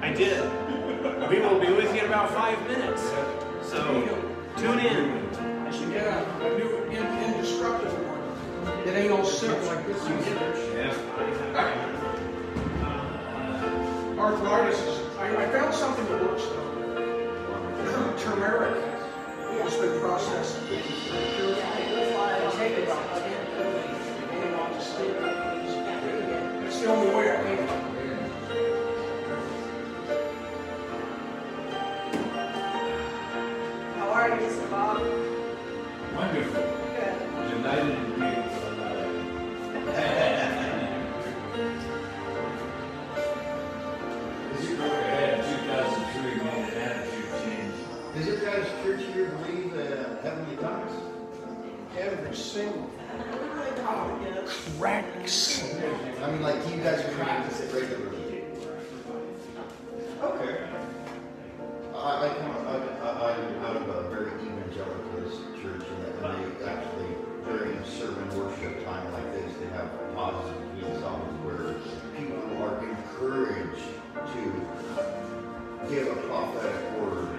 I did. We will be with you in about five minutes. So tune in. Yeah, a new indestructible one. It ain't all simple like this one. Yeah. Arthritis. I, I found something that works though. Turmeric has been processed. It's the only way I can. Wonderful. Good. Delighted and beautiful. This group had 2003 a attitude change. Does your guys' church here believe uh, heavenly tongues? Every single cracks. I mean, like you guys practice it regularly. Okay. Angelica's church, and they actually, during sermon worship time like this, they have positive between songs where people are encouraged to give a prophetic word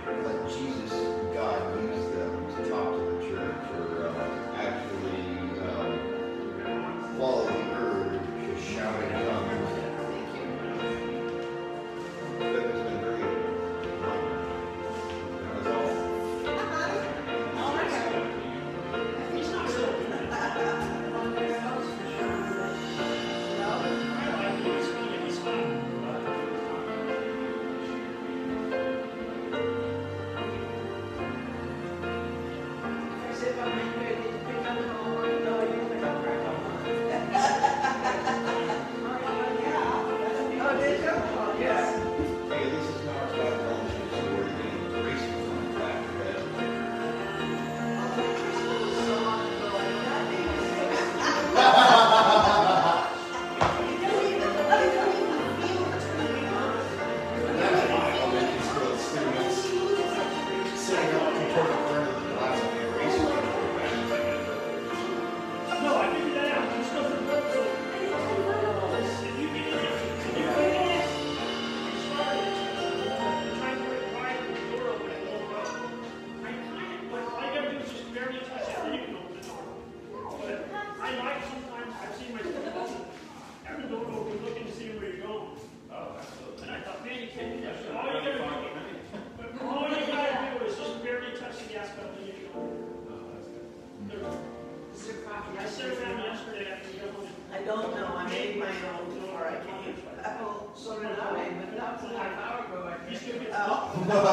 No.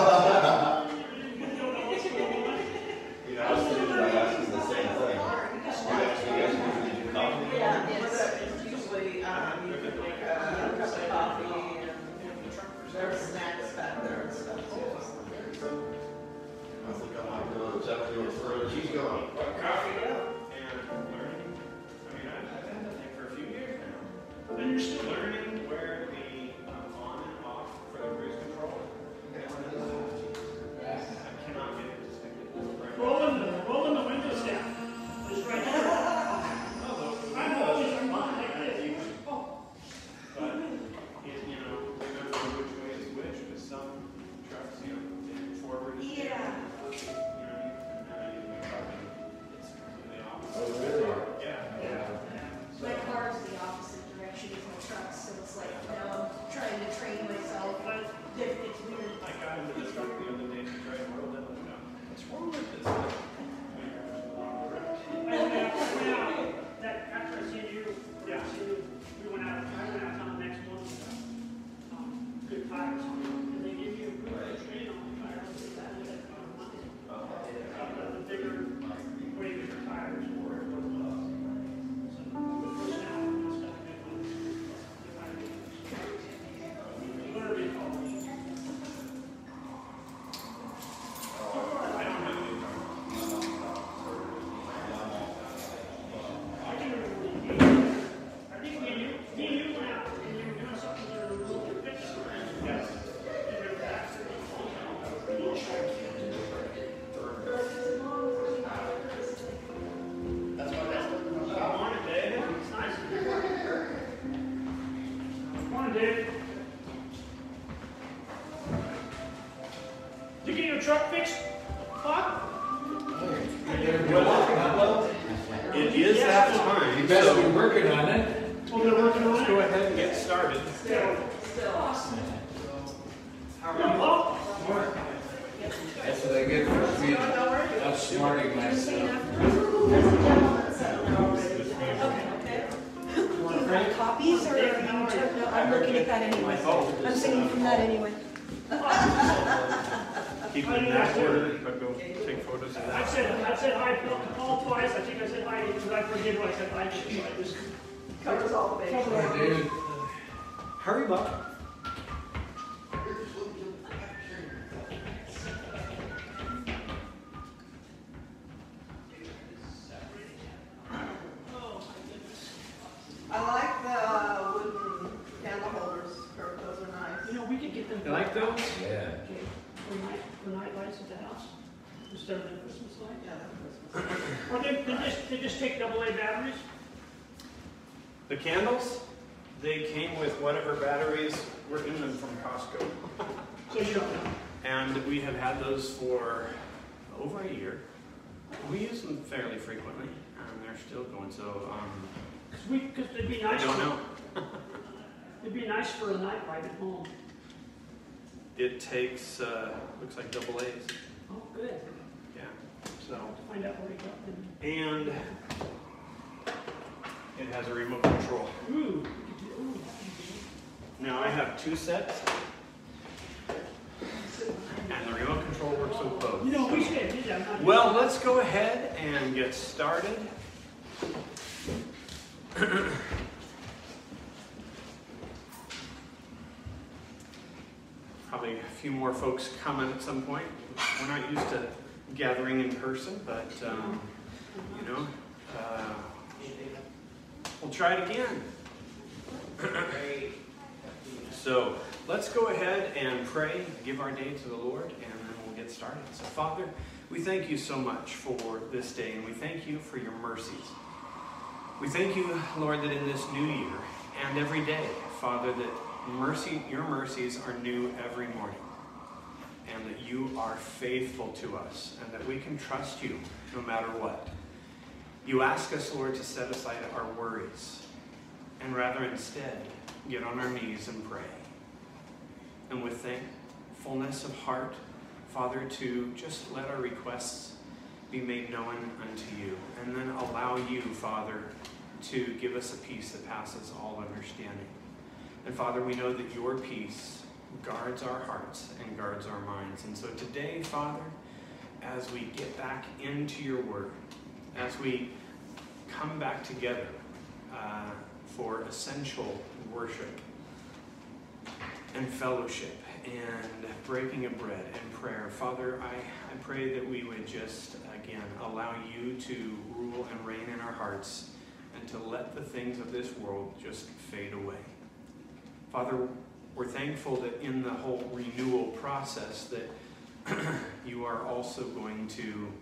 You get your truck fixed, covers all the bases. covered Hi, all- David. Hurry, Bob. Candles, they came with whatever batteries were in them from Costco. So you don't know. And we have had those for over a year. We use them fairly frequently, and they're still going, so, um, Cause we, cause it'd be nice I don't for- know. It'd be nice for a night light at home. It takes, uh, looks like double A's, Oh, good. yeah, so. Find out where he got them. And it has a remote control. Ooh, we could do, ooh. Now I have two sets, and the remote control works with both. You know, we should do that. Well, let's go ahead and get started. Probably a few more folks coming at some point. We're not used to gathering in person, but, um, you know, uh, we'll try it again. So let's go ahead and pray, give our day to the Lord, and then we'll get started. So, Father, we thank you so much for this day, and we thank you for your mercies. We thank you, Lord, that in this new year and every day, Father, that mercy, your mercies are new every morning, and that you are faithful to us, and that we can trust you no matter what. You ask us, Lord, to set aside our worries, and rather instead get on our knees and pray. And with thankfulness of heart, Father, to just let our requests be made known unto you, and then allow you, Father, to give us a peace that passes all understanding. And Father, we know that your peace guards our hearts and guards our minds. And so today, Father, as we get back into your word, as we come back together uh, for essential worship and fellowship and breaking of bread and prayer. Father, I, I pray that we would just, again, allow you to rule and reign in our hearts and to let the things of this world just fade away. Father, we're thankful that in the whole renewal process that you are also going to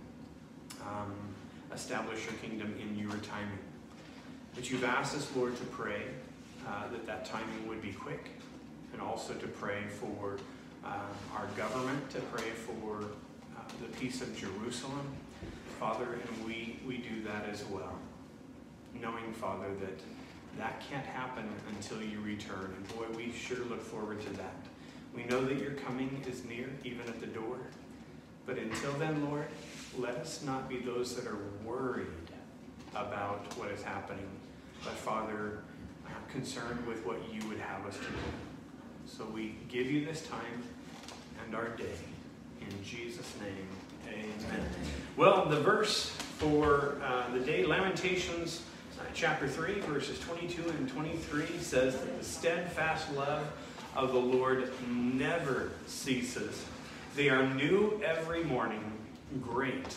um, establish your kingdom in your timing. But you've asked us, Lord, to pray uh, that that timing would be quick, and also to pray for um, our government, to pray for uh, the peace of Jerusalem, Father, and we, we do that as well. Knowing, Father, that that can't happen until you return. And boy, we sure look forward to that. We know that your coming is near, even at the door. But until then, Lord, let us not be those that are worried about what is happening, but Father, concerned with what you would have us to do. So we give you this time and our day. In Jesus' name, amen. Well, the verse for uh, the day, Lamentations uh, chapter 3, verses 22 and 23 says that the steadfast love of the Lord never ceases. They are new every morning. Great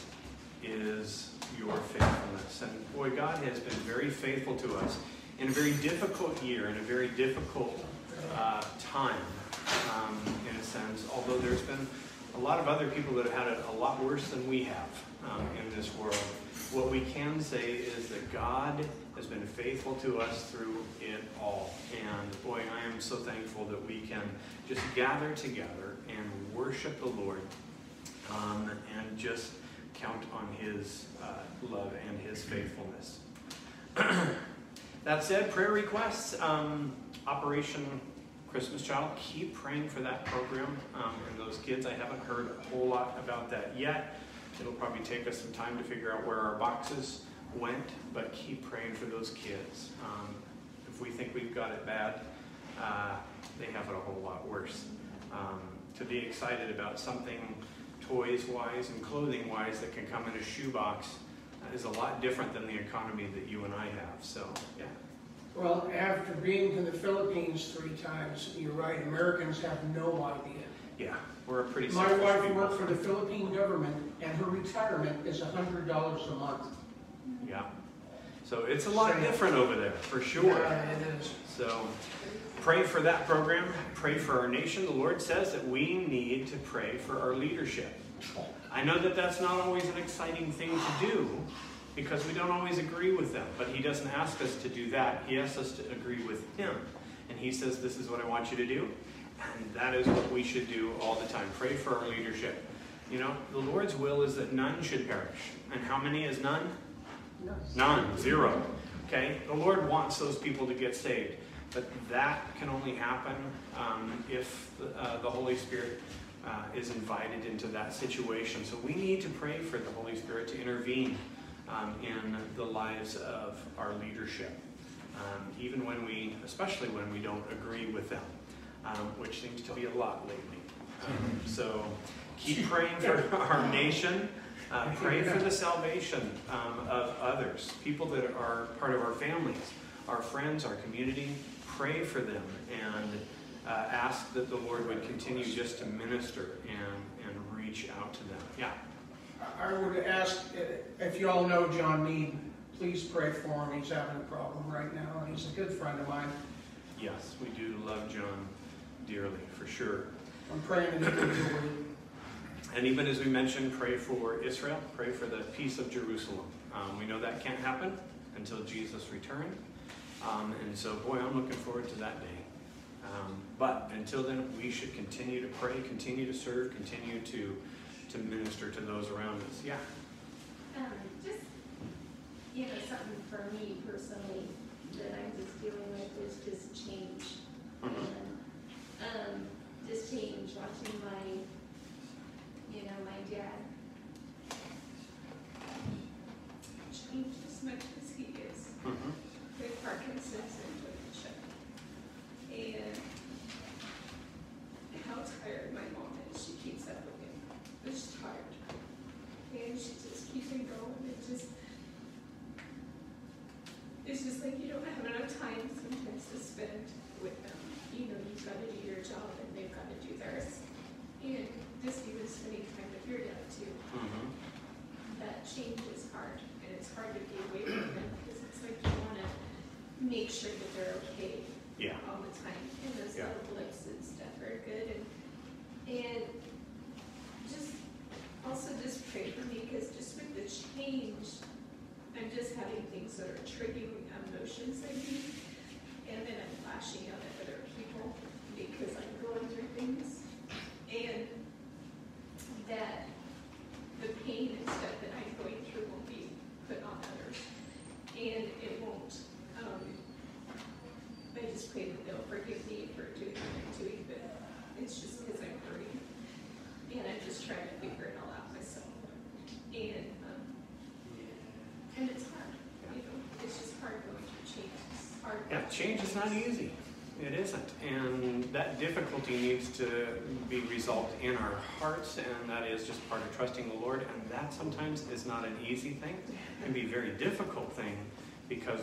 is your faithfulness. And boy, God has been very faithful to us in a very difficult year, in a very difficult uh, time, um, in a sense, although there's been a lot of other people that have had it a lot worse than we have um, in this world. What we can say is that God has been faithful to us through it all. And boy, I am so thankful that we can just gather together and worship the Lord um, and just count on His uh, love and His faithfulness. that said, prayer requests, um, Operation Christmas Child, keep praying for that program um, and those kids. I haven't heard a whole lot about that yet. It'll probably take us some time to figure out where our boxes went, but keep praying for those kids. Um, if we think we've got it bad, uh, they have it a whole lot worse. Um, to be excited about something toys wise and clothing wise that can come in a shoebox uh, is a lot different than the economy that you and I have. So, yeah. Well, after being to the Philippines three times, you're right, Americans have no idea. Yeah, we're a pretty My wife people. worked for the Philippine government, and her retirement is hundred dollars a month. Yeah. So it's a lot So- different over there, for sure. Yeah, it is. So pray for that program. Pray for our nation. The Lord says that we need to pray for our leadership. I know that that's not always an exciting thing to do because we don't always agree with them, but He doesn't ask us to do that. He asks us to agree with Him. And He says, This is what I want you to do. And that is what we should do all the time. Pray for our leadership. You know, the Lord's will is that none should perish. And how many is none? None, zero. Okay? The Lord wants those people to get saved. But that can only happen um, if uh, the Holy Spirit uh, is invited into that situation. So we need to pray for the Holy Spirit to intervene um, in the lives of our leadership, um, even when we, especially when we don't agree with them, um, which seems to be a lot lately. Um, so keep praying for our nation. Uh, pray for the salvation um, of others, people that are part of our families, our friends, our community. Pray for them and uh, ask that the Lord would continue just to minister and, and reach out to them. Yeah. I would ask, uh, if you all know John Mead, please pray for him. He's having a problem right now, and he's a good friend of mine. Yes, we do love John dearly, for sure. I'm praying that he can he And even as we mentioned, pray for Israel, pray for the peace of Jerusalem. Um, we know that can't happen until Jesus returns. Um, and so, boy, I'm looking forward to that day. Um, but until then, we should continue to pray, continue to serve, continue to, to minister to those around us. Yeah. Um, just, you know, something for me personally that I'm just dealing with is just change. Mhm. And, um, just change, watching my, you know, my dad change as much as he is Mhm. with Parkinson's and dementia. And how tired my mom is, she keeps up with him, but she's tired. And she just keeps it going, it just, it's just like you don't have enough time sometimes to spend with them. You know, you've gotta do your job and they've gotta do theirs. And just even spending time with your dad too Mhm. that change is hard, and it's hard to be away from them, because it's like you wanna make sure that they're okay Yeah. all the time, and those Yeah. little blips and stuff are good, and, and just, also just pray for me, because just with the change, I'm just having things that are triggering emotions I me, and then I'm lashing out at other people, because I'm going through things, and that the pain and stuff that I'm going through won't be put on others. And it won't, Just pray that they'll forgive me for doing what I'm doing, but it's just because I'm hurting. And I'm just trying to figure it all out myself. And, um, and it's hard, you know, it's just hard going through change, it's hard. Yeah, change is not easy. It isn't. And that difficulty needs to be resolved in our hearts, and that is just part of trusting the Lord. And that sometimes is not an easy thing. It can be a very difficult thing because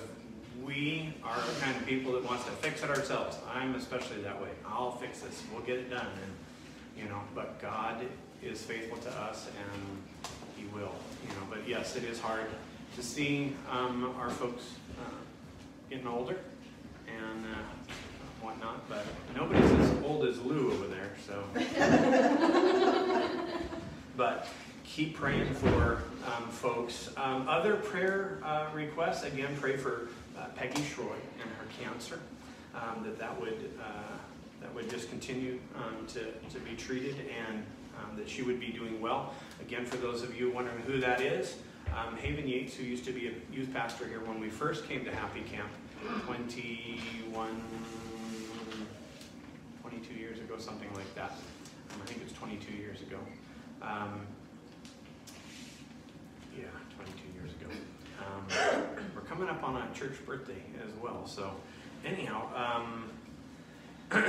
we are the kind of people that wants to fix it ourselves. I'm especially that way. I'll fix this. We'll get it done. And you know, but God is faithful to us and He will. You know, but yes, it is hard to see um, our folks uh, getting older and uh, whatnot, but nobody's as old as Lou over there, so. but keep praying for um, folks. Um, other prayer uh, requests, again, pray for Peggy Schroy and her cancer, um, that that would uh, that would just continue um, to, to be treated and um, that she would be doing well. Again, for those of you wondering who that is, um, Haven Yates, who used to be a youth pastor here when we first came to Happy Camp 21, 22 years ago, something like that. Um, I think it was 22 years ago. Um, yeah, 22 years ago. Um, coming up on a church birthday as well. So, anyhow, um,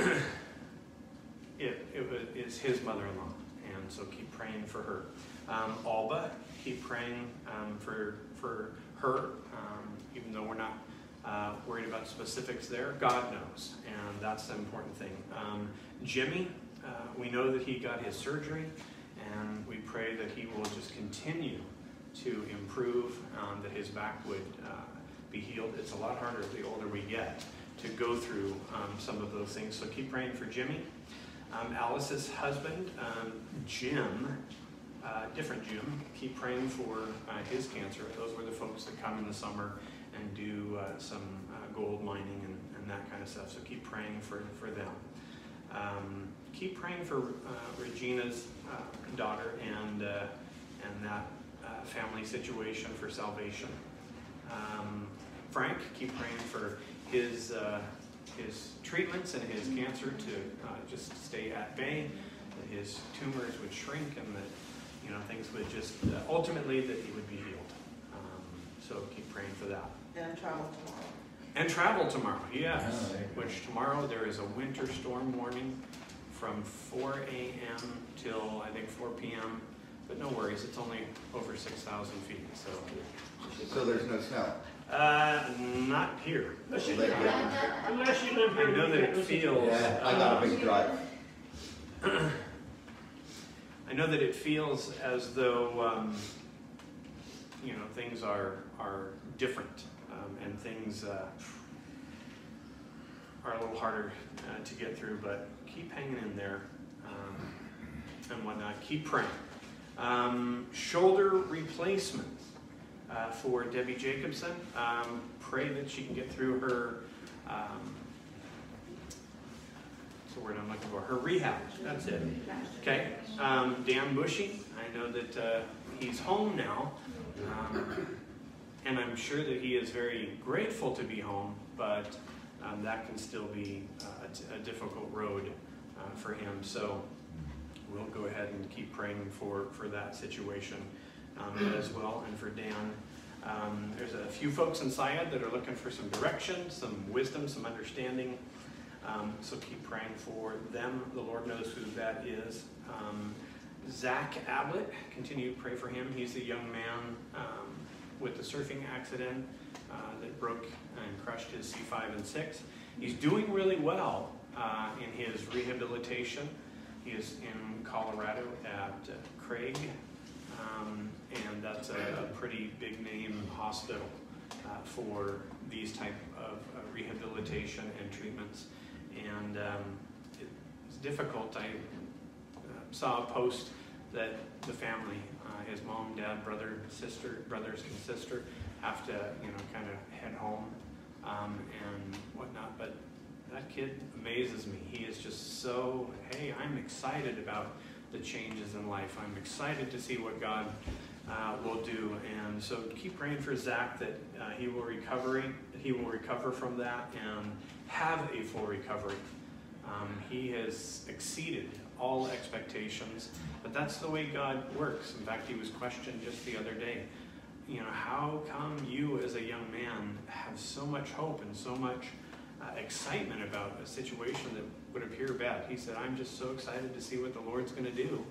it, it it's his mother-in-law, and so keep praying for her. Um, Alba, keep praying um, for for her, um, even though we're not uh, worried about specifics there. God knows, and that's the important thing. Um, Jimmy, uh, we know that he got his surgery, and we pray that he will just continue to improve, um, that his back would uh, be healed. It's a lot harder the older we get to go through um, some of those things. So keep praying for Jimmy. Um, Alice's husband, um, Jim, uh, different Jim, keep praying for uh, his cancer. Those were the folks that come in the summer and do uh, some uh, gold mining and, and, that kind of stuff. So keep praying for, for them. Um, keep praying for uh, Regina's uh, daughter and, and that family situation for salvation. Um, Frank, keep praying for his his treatments and his cancer to uh, just stay at bay, that his tumors would shrink, and that you know things would just uh, ultimately that he would be healed. Um, so keep praying for that. And travel tomorrow. And travel tomorrow, yes. Which tomorrow there is a winter storm warning from 4 a.m. till I think 4 p.m. But no worries, it's only over 6,000 feet, so. So there's no snow? Uh, not here. Unless you live here, unless you live I know that it feels. Yeah, I got a big drive. I know that it feels as though, um, you know, things are, are different um, and things uh, are a little harder uh, to get through, but keep hanging in there um, and whatnot. Keep praying. Um, shoulder replacement uh, for Debbie Jacobson. Um, pray that she can get through her. Um, what's the word I'm looking for? Her rehab. That's it. Okay. Um, Dan Bushy. I know that uh, he's home now, um, and I'm sure that he is very grateful to be home. But um, that can still be uh, a, difficult road uh, for him. So we'll go ahead and keep praying for, for that situation um, as well, and for Dan. Um, there's a few folks in Seiad that are looking for some direction, some wisdom, some understanding. Um, so keep praying for them. The Lord knows who that is. Um, Zach Ablett, continue to pray for him. He's the young man um, with the surfing accident uh, that broke and crushed his C5 and 6. He's doing really well uh, in his rehabilitation. He is in Colorado at uh, Craig, um, and that's a, a, pretty big name hospital uh, for these type of uh, rehabilitation and treatments. And um, it's difficult. I uh, saw a post that the family, uh, his mom, dad, brother, sister, brothers and sister, have to, you know, kind of head home um, and whatnot. But that kid amazes me. He is just so, hey, I'm excited about the changes in life. I'm excited to see what God uh, will do. And so keep praying for Zach that uh, he will recover, he will recover from that and have a full recovery. Um, he has exceeded all expectations, but that's the way God works. In fact, he was questioned just the other day. You know, how come you as a young man have so much hope and so much uh, excitement about a situation that would appear bad? He said, I'm just so excited to see what the Lord's going to do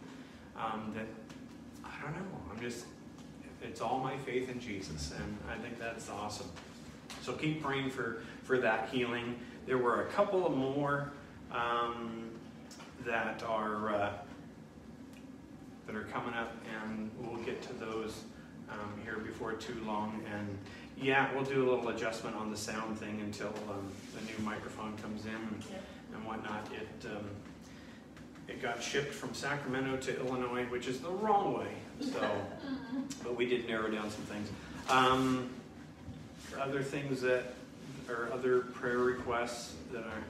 um, that I don't know. I'm just, it's all my faith in Jesus, and I think that's awesome. So keep praying for, for that healing. There were a couple of more um, that are uh, that are coming up, and we'll get to those um, here before too long. And yeah, we'll do a little adjustment on the sound thing until um, the new microphone comes in and, and whatnot. It um, it got shipped from Sacramento to Illinois, which is the wrong way. So, but we did narrow down some things. Um, other things that, or other prayer requests that are,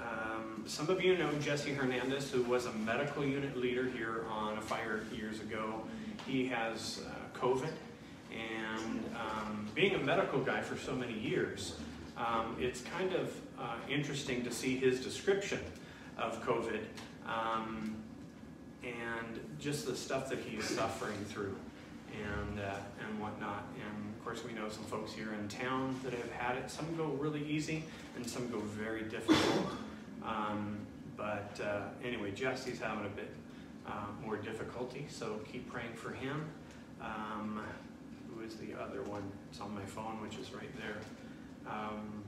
um, some of you know Jesse Hernandez, who was a medical unit leader here on a fire years ago. He has uh, COVID, and um, being a medical guy for so many years, um, it's kind of uh, interesting to see his description of COVID um, and just the stuff that he's suffering through and uh, and whatnot. And of course, we know some folks here in town that have had it. Some go really easy, and some go very difficult. Um, but uh, anyway, Jesse's having a bit uh, more difficulty, so keep praying for him. Um, who is the other one? It's on my phone, which is right there. Um,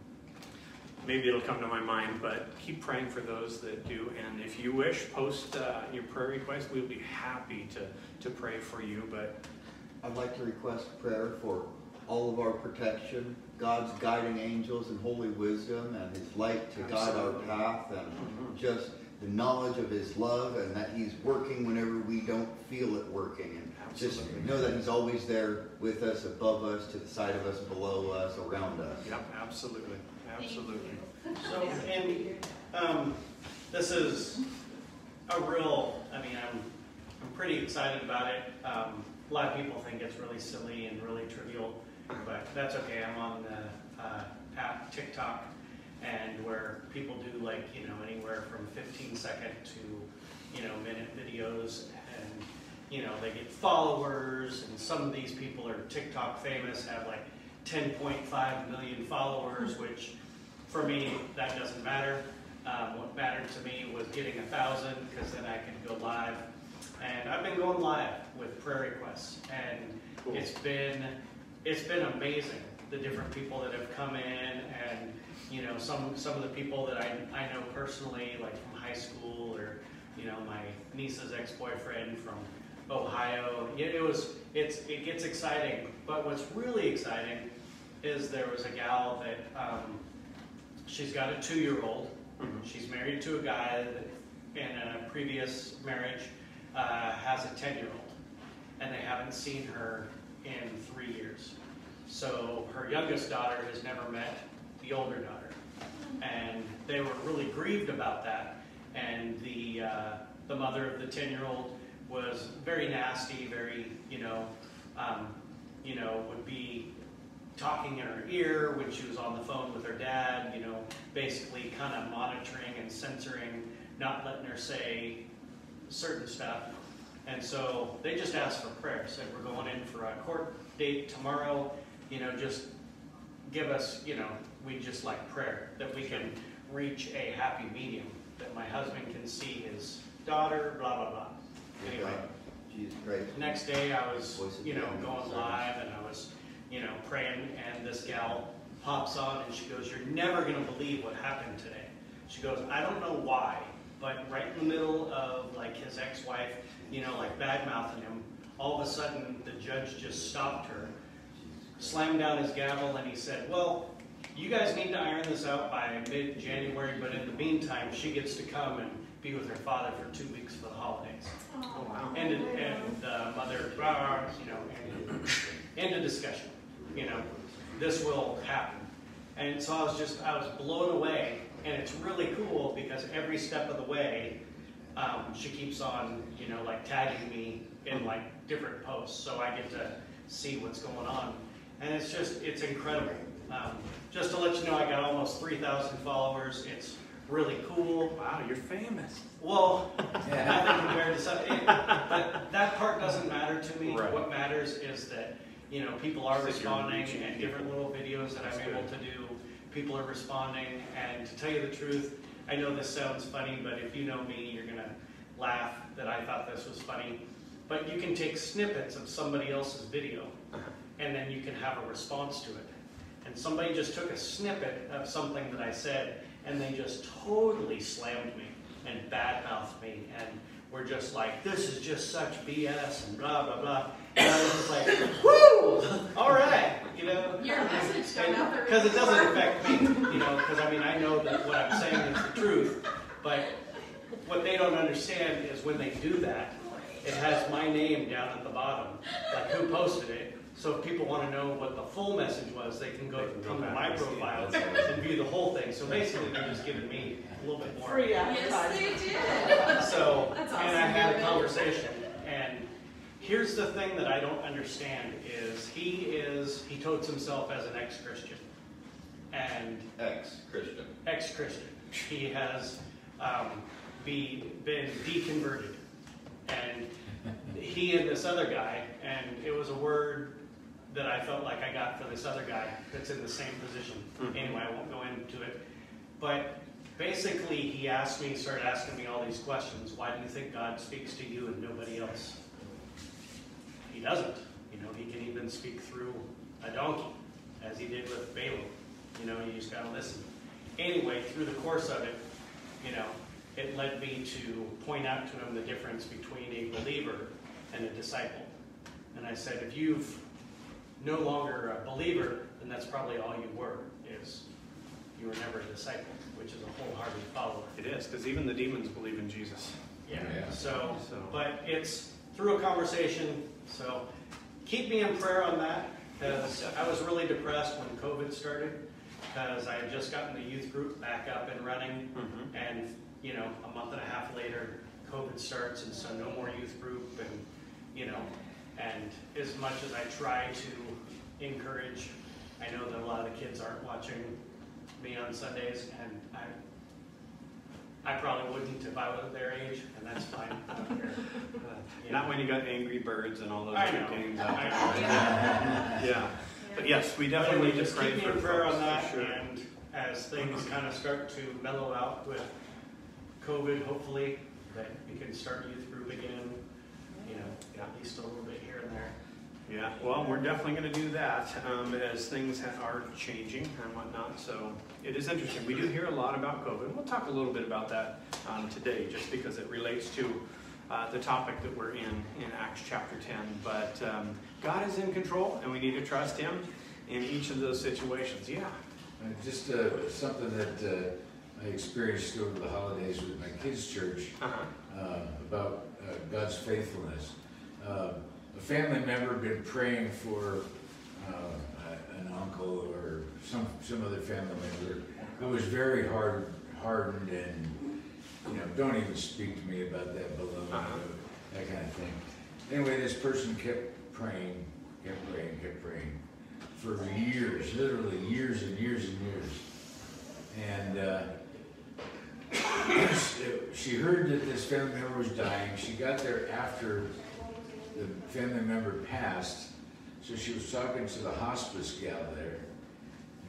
maybe it'll come to my mind, but keep praying for those that do. And if you wish, post uh, your prayer request. We'll be happy to, to pray for you. But I'd like to request prayer for all of our protection, God's guiding angels and holy wisdom, and His light to guide our path, and Mhm. just the knowledge of His love, and that He's working whenever we don't feel it working, and just know that He's always there with us, above us, to the side of us, below us, around us. Yep, absolutely. Absolutely. So, and, um, this is a real, I mean, I'm, I'm pretty excited about it. Um, a lot of people think it's really silly and really trivial, but that's okay. I'm on the, uh, app TikTok and where people do like, you know, anywhere from fifteen second to, you know, minute videos and, you know, they get followers and some of these people are TikTok famous, have like ten point five million followers, which for me, that doesn't matter. Um, what mattered to me was getting a thousand, because then I can go live. And I've been going live with prayer requests, and Cool. it's been, it's been amazing, the different people that have come in, and, you know, some, some of the people that I, I know personally, like from high school, or, you know, my niece's ex-boyfriend from Ohio. Yeah, It was, it's, it gets exciting, but what's really exciting is there was a gal that, um, she's got a two-year-old. Mhm. She's married to a guy that, in a previous marriage, uh, has a ten-year-old, and they haven't seen her in three years. So her youngest daughter has never met the older daughter, and they were really grieved about that. And the uh, the mother of the ten-year-old was very nasty, very you know, um, you know, would be talking in her ear when she was on the phone with her dad, you know, basically kind of monitoring and censoring, not letting her say certain stuff. And so they just asked for prayer, said, we're going in for a court date tomorrow, you know, just give us, you know, we just like prayer, that we can reach a happy medium, that my husband can see his daughter, blah, blah, blah. Anyway, Jesus Christ. next day I was, you know, going live and I was, you know, praying and this gal pops on and she goes, you're never going to believe what happened today. She goes, I don't know why, but right in the middle of like his ex-wife, you know, like bad mouthing him, all of a sudden the judge just stopped her, slammed down his gavel and he said, well, you guys need to iron this out by mid-January, but in the meantime, she gets to come and be with her father for two weeks for the holidays. Oh, wow. And, and the mother, rah, rah, you know, and end of discussion. You know, this will happen. And so I was just, I was blown away. And it's really cool because every step of the way, um, she keeps on, you know, like tagging me in like different posts. So I get to see what's going on. And it's just, it's incredible. Um, just to let you know, I got almost 3,000 followers. It's really cool. Wow, you're famous. Well, nothing compared to some, it, but that part doesn't matter to me. Right. What matters is that, you know, people are responding and different little videos that I'm able to do, people are responding. And to tell you the truth, I know this sounds funny, but if you know me, you're gonna laugh that I thought this was funny. But you can take snippets of somebody else's video and then you can have a response to it. And somebody just took a snippet of something that I said and they just totally slammed me and badmouthed me and were just like, this is just such BS and blah, blah, blah. And I was just like, whoo, all right, you know. Your message got out there. Because it doesn't affect me, you know, because I mean, I know that what I'm saying is the truth, but what they don't understand is when they do that, it has my name down at the bottom, like who posted it. So if people want to know what the full message was, they can go They can go come to my and see it. profile and view the whole thing. So basically, they're just giving me a little bit more free Yes, advertising. they did. So, That's and I had a conversation, and here's the thing that I don't understand is he is, he totes himself as an ex-Christian. And Ex-Christian. ex-Christian. He has um, be, been deconverted. And he and this other guy, and it was a word that I felt like I got for this other guy that's in the same position. Mhm. Anyway, I won't go into it. But basically, he asked me, started asking me all these questions. Why do you think God speaks to you and nobody else? He doesn't. You know, he can even speak through a donkey, as he did with Balaam. You know, you just gotta listen. Anyway, through the course of it, you know, it led me to point out to him the difference between a believer and a disciple. And I said, if you've no longer a believer, then that's probably all you were, is you were never a disciple, which is a wholehearted follower. It is, because even the demons believe in Jesus. Yeah. Yeah. So, So- but it's through a conversation. So keep me in prayer on that because I was really depressed when COVID started because I had just gotten the youth group back up and running. Mhm. And, you know, a month and a half later, COVID starts and so no more youth group and, you know, and as much as I try to encourage, I know that a lot of the kids aren't watching me on Sundays and I, I probably wouldn't if I was their age, and that's fine. I don't care. Uh, Not when you got Angry Birds and all those I know. games out there. know. Yeah, but yes, we definitely anyway, need to just pray keep me for in prayer folks, on that, sure. and as things kind of start to mellow out with COVID, hopefully, that we can start youth group again, you know, at least a little bit here and there. Yeah, well, we're definitely going to do that um, as things are changing and whatnot. So it is interesting. We do hear a lot about COVID. We'll talk a little bit about that um, today, just because it relates to uh, the topic that we're in in Acts chapter 10. But um, God is in control, and we need to trust Him in each of those situations. Yeah. Uh, Just uh, something that uh, I experienced over the holidays with my kids' church Uh-huh. uh, about uh, God's faithfulness. Uh, a family member had been praying for uh, an uncle or some some other family member who was very hard hardened and you know don't even speak to me about that balloon Uh-huh. that kind of thing. Anyway, this person kept praying, kept praying, kept praying for years, literally years and years and years, and. Uh, she heard that this family member was dying. She got there after the family member passed, so she was talking to the hospice gal there.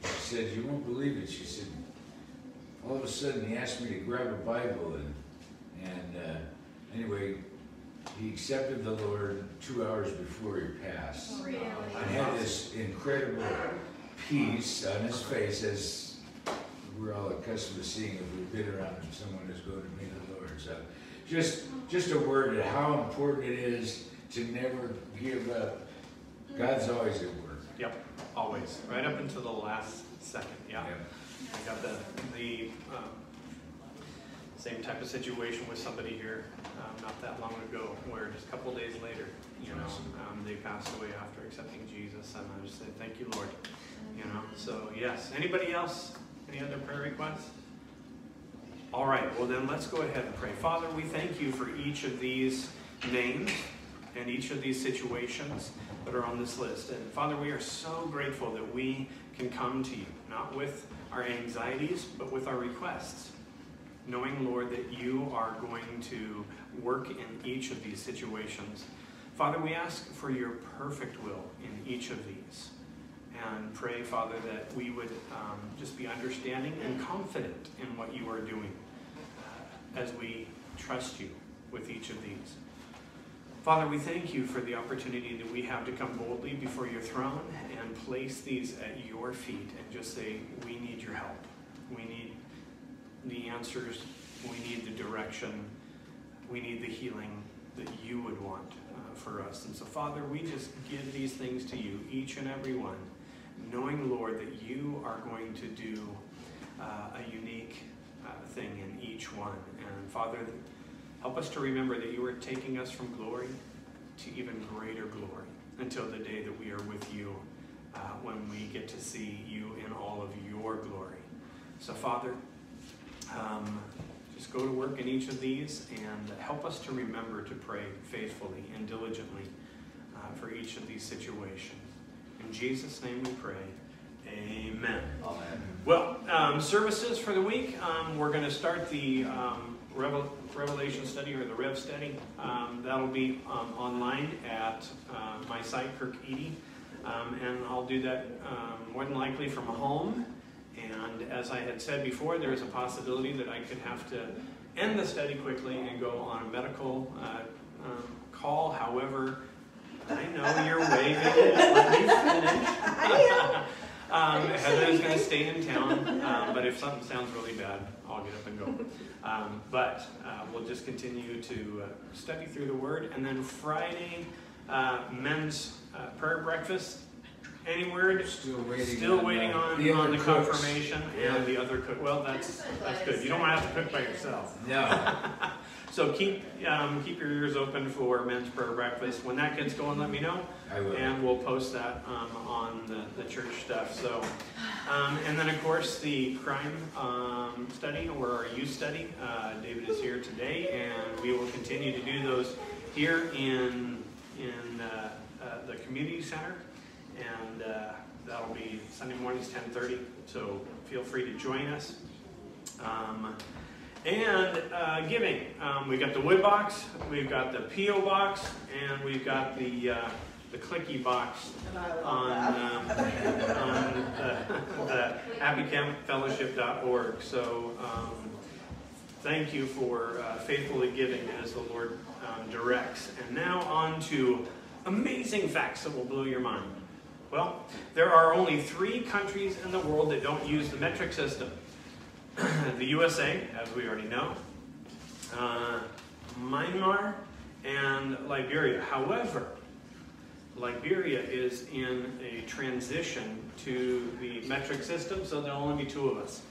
And she said, "You won't believe it." She said, "All of a sudden, he asked me to grab a Bible, and and uh, anyway, he accepted the Lord two hours before he passed." Really? I had this incredible peace on his face as we're all accustomed to seeing if we've been around someone who's going to meet the Lord. So just just a word of how important it is to never give up. God's always at work. Yep, always, right up until the last second. Yeah. I got the the um, same type of situation with somebody here um, not that long ago, where just a couple days later, you know, um, they passed away after accepting Jesus, and I just said, "Thank you, Lord." You know. So yes. Anybody else? Any other prayer requests? All right. Well, then let's go ahead and pray. Father, we thank you for each of these names and each of these situations that are on this list. And Father, we are so grateful that we can come to you, not with our anxieties, but with our requests. Knowing, Lord, that you are going to work in each of these situations. Father, we ask for your perfect will in each of these. And pray, Father, that we would um, just be understanding and confident in what you are doing as we trust you with each of these. Father, we thank you for the opportunity that we have to come boldly before your throne and place these at your feet and just say, We need your help. We need the answers. We need the direction. We need the healing that you would want uh, for us. And so, Father, we just give these things to you, each and every one, knowing, Lord, that you are going to do uh, a unique uh, thing in each one. And, Father, Help us to remember that you are taking us from glory to even greater glory until the day that we are with you uh, when we get to see you in all of your glory. So, Father, um, just go to work in each of these and help us to remember to pray faithfully and diligently uh, for each of these situations. In Jesus' name we pray. Amen. Amen. Well, um, services for the week. Um, we're going to start the um, Revel- Revelation study or the Rev study. Um, that'll be um, online at uh, my site, Kirk Eadie. Um, and I'll do that um, more than likely from home. And as I had said before, there is a possibility that I could have to end the study quickly and go on a medical uh, um, call. However, I know you're waving. Let me finish. Um, Heather is going to stay in town, um, but if something sounds really bad, I'll get up and go. Um, but uh, we'll just continue to uh, study through the Word. And then Friday, uh, men's uh, prayer breakfast. Any word? Still waiting. Still on, waiting uh, on, the on other the cooks. confirmation Yeah. and the other cook. Well, that's that's good. You don't want to have to cook by yourself. No. So keep um, keep your ears open for men's prayer breakfast. When that gets going, let me know I will. and we'll post that um, on the, the church stuff. So, um, and then of course the crime um, study or our youth study. Uh, David is here today, and we will continue to do those here in in uh, uh, the community center, and uh, that'll be Sunday mornings 10:30. So feel free to join us. And uh, giving. Um, we've got the wood box, we've got the PO box, and we've got the uh, the clicky box on, um, on the, the happycampfellowship.org. So um, thank you for uh, faithfully giving as the Lord um, directs. And now on to amazing facts that will blow your mind. Well, there are only three countries in the world that don't use the metric system. the USA, as we already know, uh, Myanmar, and Liberia. However, Liberia is in a transition to the metric system, so there'll only be two of us.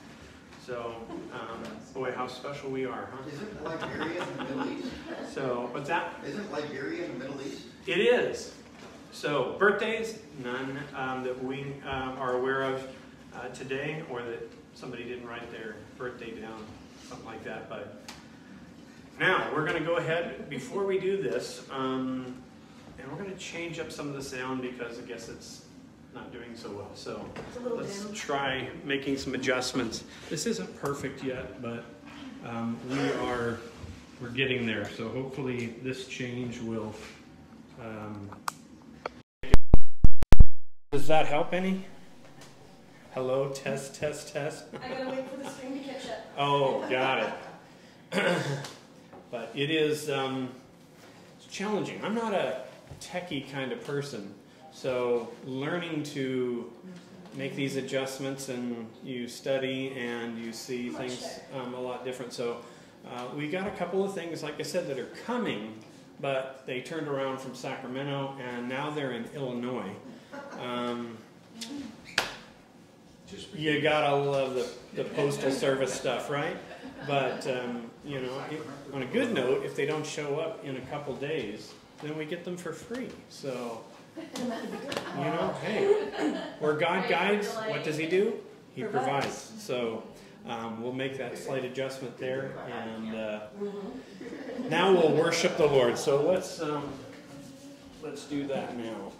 So, um, boy, how special we are, huh? Isn't Liberia in the Middle East? So, what's that? Isn't Liberia in the Middle East? It is. So, birthdays, none um, that we um, are aware of uh, today, or that somebody didn't write their birthday down, something like that. But now we're going to go ahead. Before we do this, um, and we're going to change up some of the sound because I guess it's not doing so well. So It's a little let's dim. try making some adjustments. This isn't perfect yet, but um, we are we're getting there. So hopefully this change will. Um, does that help any? Hello, test, test, test. I gotta wait for the screen to catch up. Oh, got it. but it is um, it's challenging. I'm not a techie kind of person, so learning to make these adjustments and you study and you see Much things um, a lot different. So uh, we got a couple of things, like I said, that are coming, but they turned around from Sacramento and now they're in Illinois. Um, Just you gotta love the, the postal service stuff, right? But um, you know, if, on a good note, if they don't show up in a couple days, then we get them for free. So you know, hey, where God guides, what does He do? He provides. So um, we'll make that slight adjustment there, and uh, now we'll worship the Lord. So let's um, let's do that now.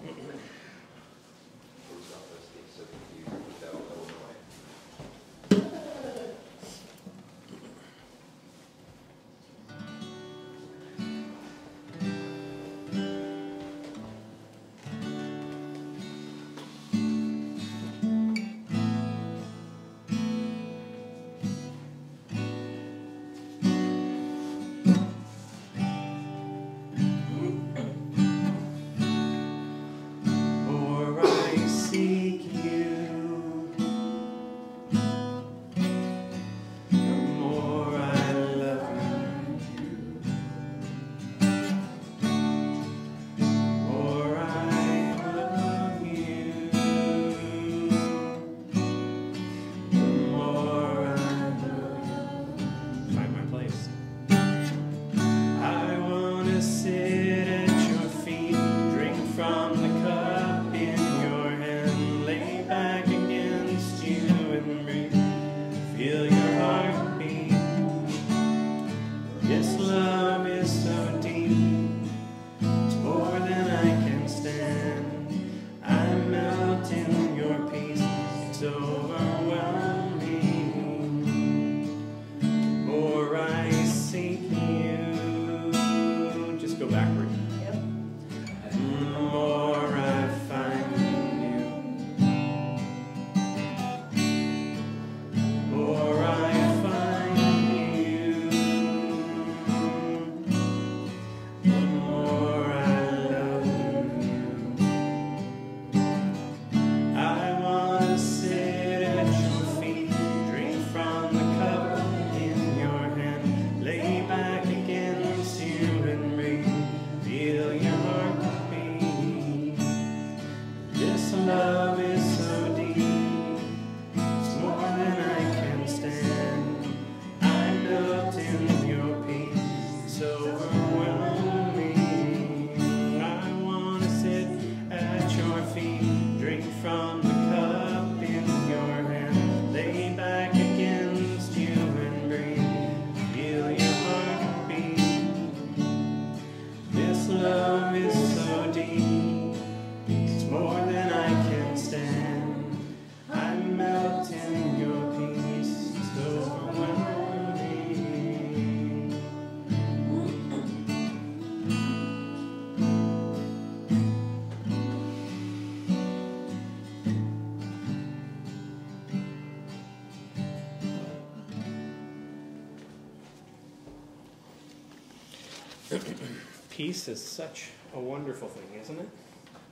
Peace is such a wonderful thing, isn't it?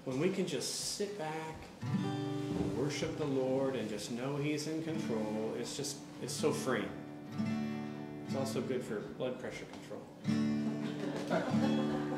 When we can just sit back, worship the Lord, and just know He's in control, it's just, it's so freeing. It's also good for blood pressure control.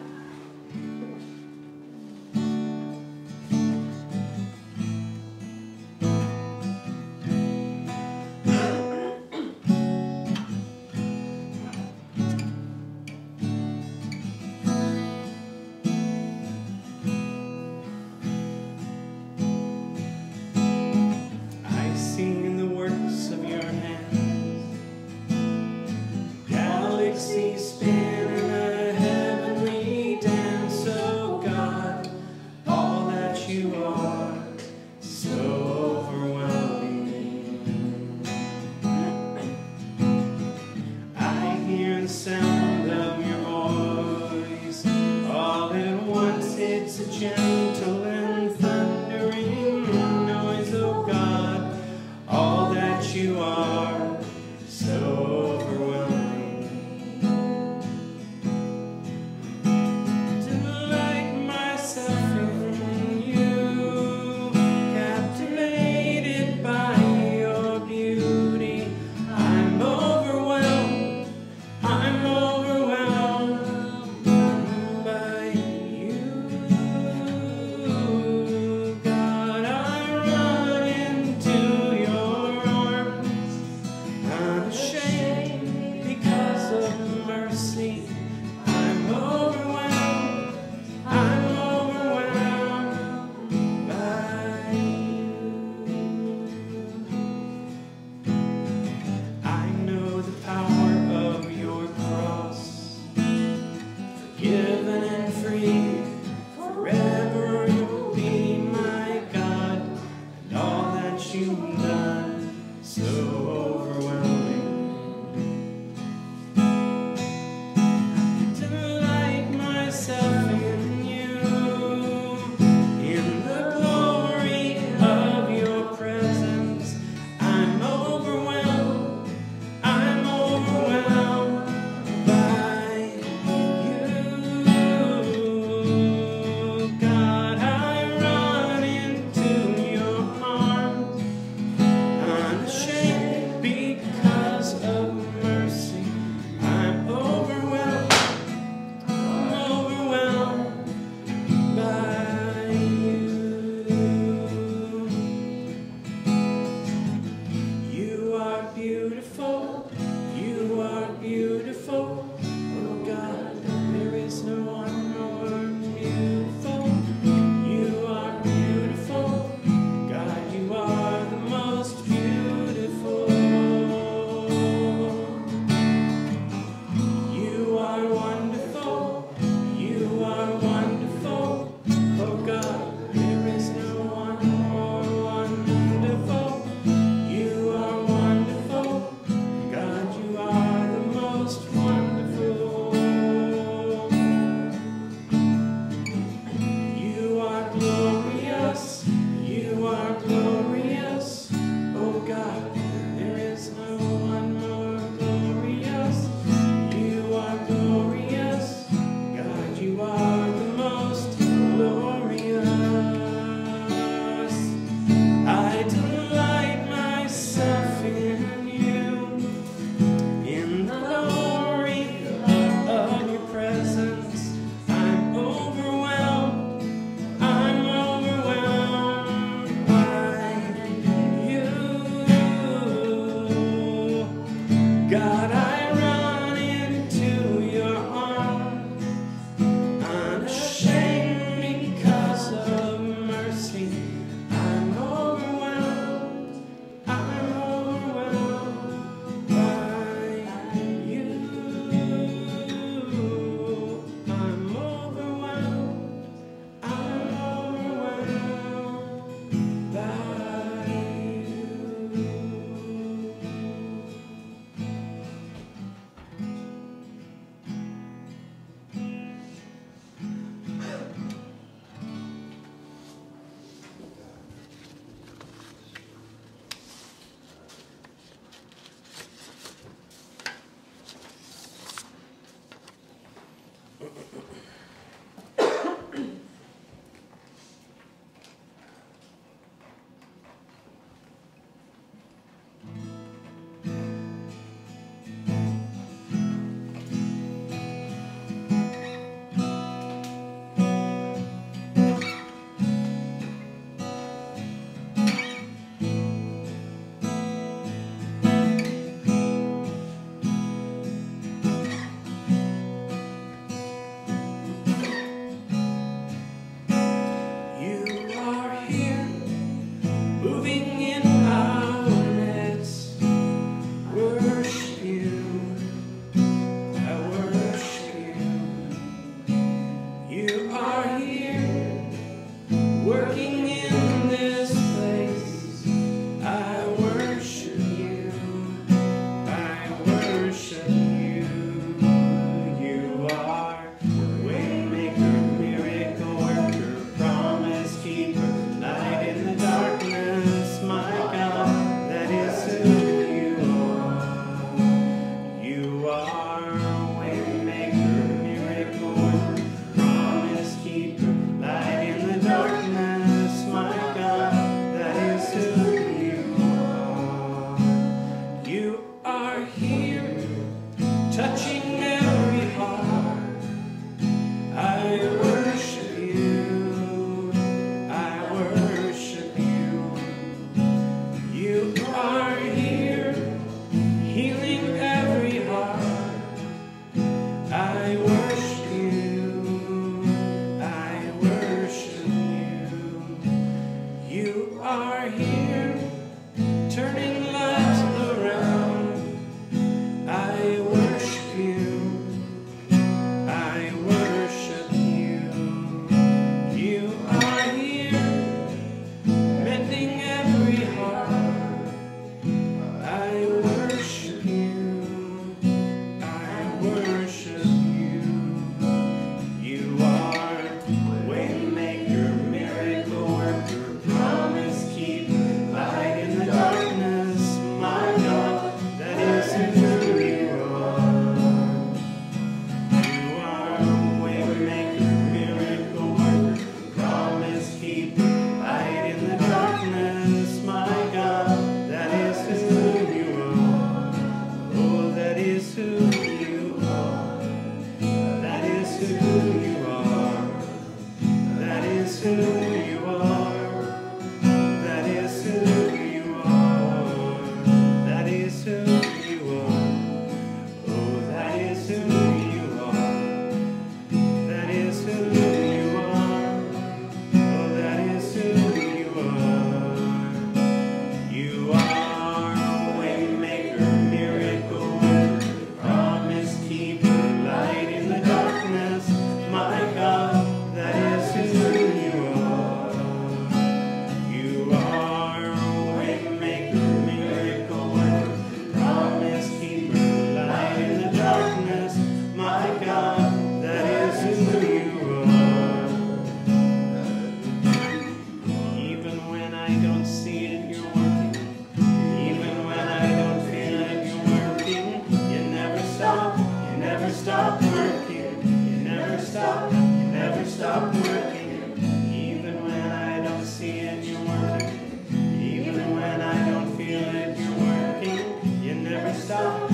Father,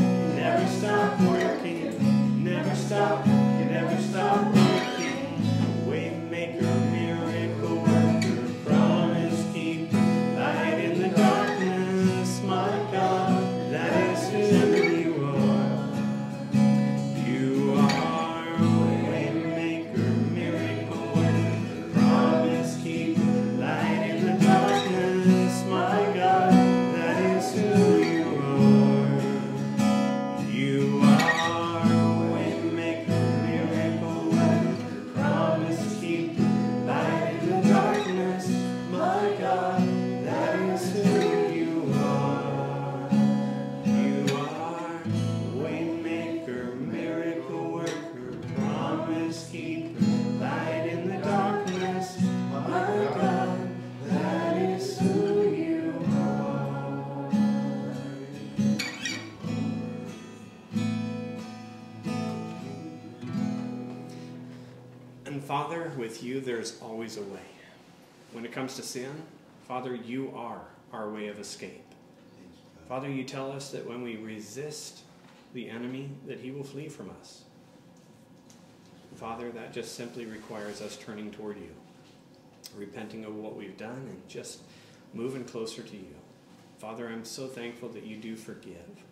comes to sin, Father, you are our way of escape. Father, you tell us that when we resist the enemy, that he will flee from us. Father, that just simply requires us turning toward you, repenting of what we've done, and just moving closer to you. Father, I'm so thankful that you do forgive,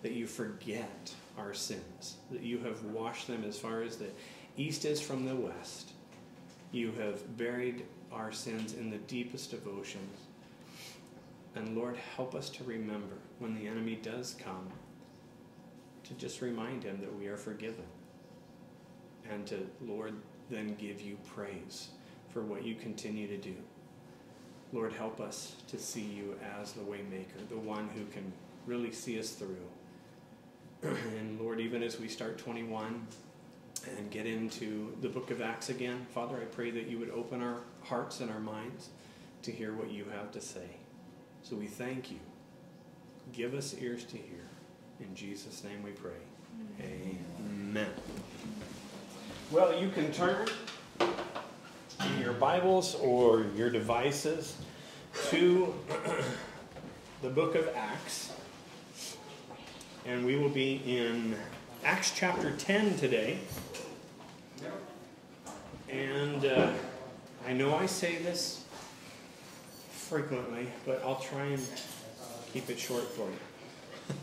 that you forget our sins, that you have washed them as far as the east is from the west. You have buried our sins in the deepest oceans. And Lord, help us to remember when the enemy does come to just remind him that we are forgiven. And to, Lord, then give you praise for what you continue to do. Lord, help us to see you as the waymaker, the one who can really see us through. and Lord, even as we start 21, and get into the book of Acts again, Father, I pray that you would open our hearts and our minds to hear what you have to say. So we thank you. Give us ears to hear. In Jesus' name we pray. Amen. Well, you can turn in your Bibles or your devices to the book of Acts. And we will be in Acts chapter 10 today. And uh, I know I say this frequently, but I'll try and keep it short for you.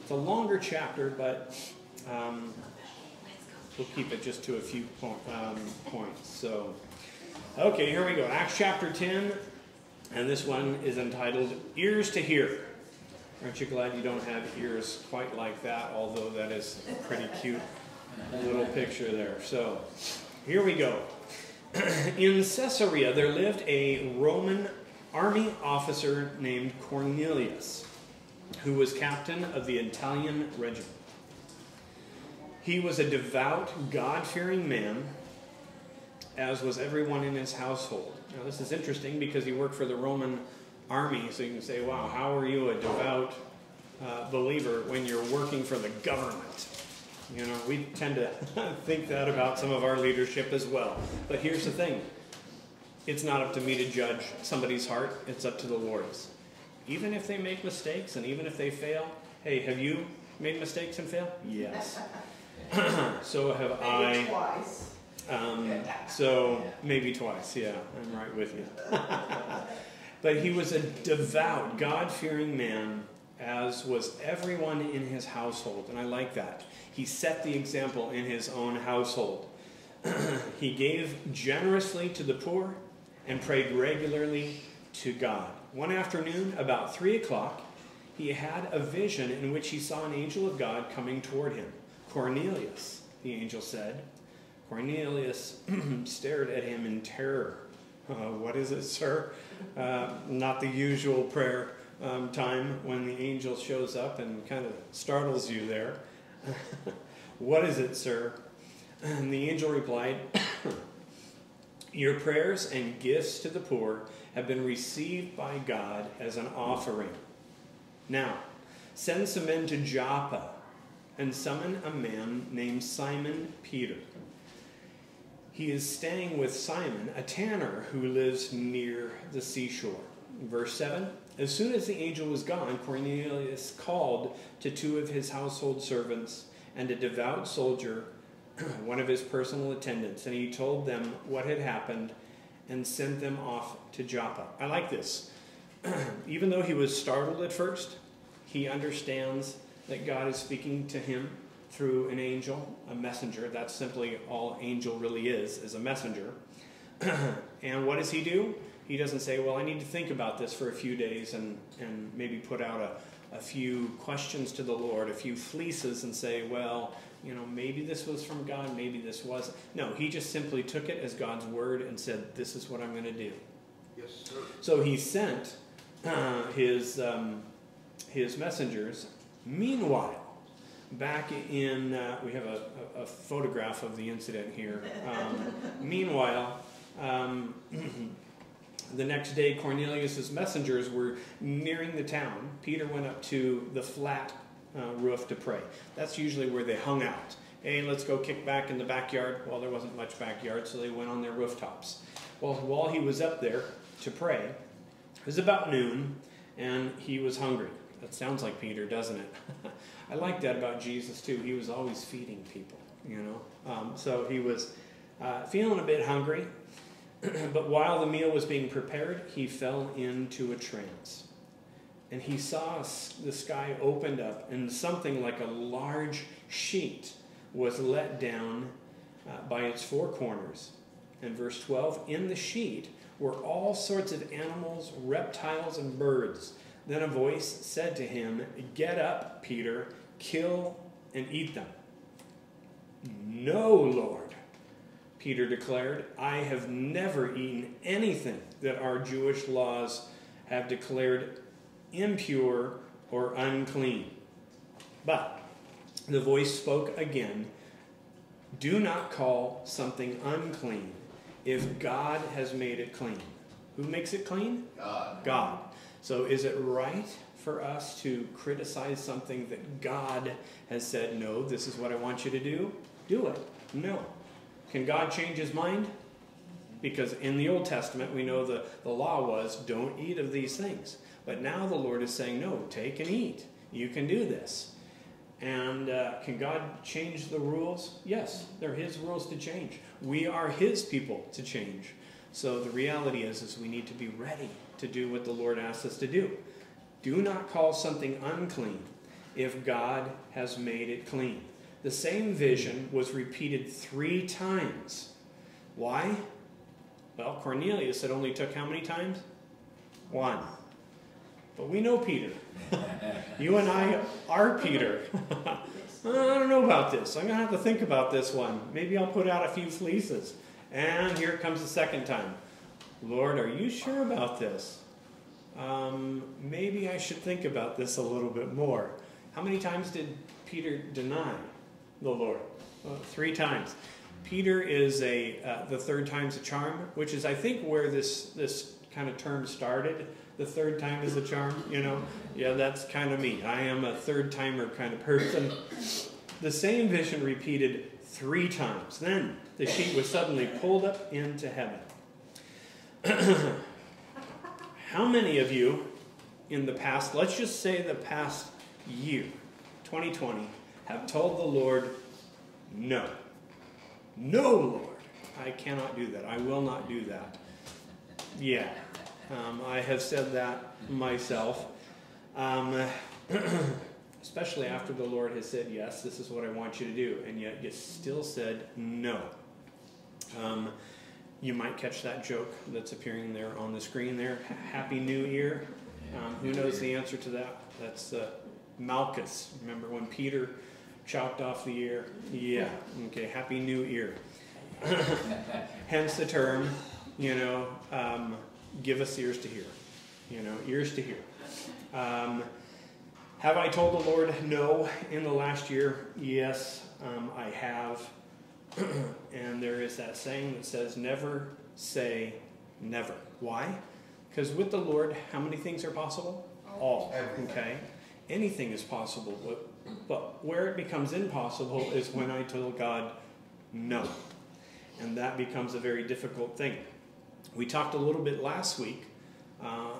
it's a longer chapter, but um, we'll keep it just to a few po- um, points. So, okay, here we go. Acts chapter 10, and this one is entitled Ears to Hear. Aren't you glad you don't have ears quite like that, although that is a pretty cute little picture there. So, here we go. In Caesarea, there lived a Roman army officer named Cornelius, who was captain of the Italian regiment. He was a devout, God fearing man, as was everyone in his household. Now, this is interesting because he worked for the Roman army, so you can say, wow, how are you a devout uh, believer when you're working for the government? You know, we tend to think that about some of our leadership as well. But here's the thing it's not up to me to judge somebody's heart, it's up to the Lord's. Even if they make mistakes and even if they fail, hey, have you made mistakes and failed? Yes. so have Maybe I. twice. Um, so maybe twice, yeah, I'm right with you. but he was a devout, God fearing man, as was everyone in his household, and I like that. He set the example in his own household. he gave generously to the poor and prayed regularly to God. One afternoon, about three o'clock, he had a vision in which he saw an angel of God coming toward him. Cornelius, the angel said. Cornelius stared at him in terror. Uh, what is it, sir? Uh, not the usual prayer um, time when the angel shows up and kind of startles you there. what is it, sir? And the angel replied, Your prayers and gifts to the poor have been received by God as an offering. Now, send some men to Joppa and summon a man named Simon Peter. He is staying with Simon, a tanner who lives near the seashore. Verse 7 As soon as the angel was gone, Cornelius called to two of his household servants and a devout soldier, one of his personal attendants, and he told them what had happened and sent them off to Joppa. I like this. Even though he was startled at first, he understands that God is speaking to him through an angel, a messenger. That's simply all angel really is, is a messenger. and what does he do? He doesn't say, well, I need to think about this for a few days and, and maybe put out a, a few questions to the Lord, a few fleeces, and say, well, you know, maybe this was from God, maybe this wasn't. No, he just simply took it as God's word and said, this is what I'm going to do. Yes, sir. So he sent uh, his, um, his messengers. Meanwhile, back in, uh, we have a, a, a photograph of the incident here. Um, meanwhile, um, the next day, Cornelius's messengers were nearing the town. Peter went up to the flat uh, roof to pray. That's usually where they hung out. Hey, let's go kick back in the backyard. Well, there wasn't much backyard, so they went on their rooftops. Well, while he was up there to pray, it was about noon, and he was hungry. That sounds like Peter, doesn't it? I like that about Jesus too. He was always feeding people, you know. Um, so he was uh, feeling a bit hungry, but while the meal was being prepared, he fell into a trance. And he saw the sky opened up, and something like a large sheet was let down uh, by its four corners. And verse 12 In the sheet were all sorts of animals, reptiles, and birds. Then a voice said to him, Get up, Peter, kill and eat them. No, Lord, Peter declared, I have never eaten anything that our Jewish laws have declared impure or unclean. But the voice spoke again Do not call something unclean if God has made it clean. Who makes it clean? God. God. So is it right for us to criticize something that God has said, no, this is what I want you to do? Do it. No. Can God change his mind? Because in the Old Testament, we know the, the law was don't eat of these things. But now the Lord is saying, no, take and eat. You can do this. And uh, can God change the rules? Yes, they're His rules to change. We are His people to change. So the reality is, is we need to be ready to do what the Lord asks us to do. Do not call something unclean if God has made it clean. The same vision was repeated three times. Why? Well, Cornelius, it only took how many times? One. But we know Peter. you and I are Peter. I don't know about this. I'm going to have to think about this one. Maybe I'll put out a few fleeces. And here it comes the second time. Lord, are you sure about this? Um, maybe I should think about this a little bit more. How many times did Peter deny the Lord? Well, three times. Peter is a uh, the third time's a charm, which is I think where this this kind of term started. The third time is a charm, you know. Yeah, that's kind of me. I am a third timer kind of person. The same vision repeated three times. Then the sheet was suddenly pulled up into heaven. How many of you in the past, let's just say the past year, 2020, have told the Lord, no? No, Lord, I cannot do that. I will not do that. Yeah, um, I have said that myself. Um, especially after the Lord has said, Yes, this is what I want you to do, and yet you still said no. Um, you might catch that joke that's appearing there on the screen there. Happy New Year. Um, who knows the answer to that? That's uh, Malchus. Remember when Peter chopped off the ear? Yeah. Okay. Happy New Ear. Hence the term, you know, um, give us ears to hear. You know, ears to hear. Um, have I told the Lord no in the last year? Yes, um, I have. and there is that saying that says, never say never. Why? Because with the Lord, how many things are possible? All. Everything. Okay? Anything is possible. But, where it becomes impossible is when I tell God no. And that becomes a very difficult thing. We talked a little bit last week uh,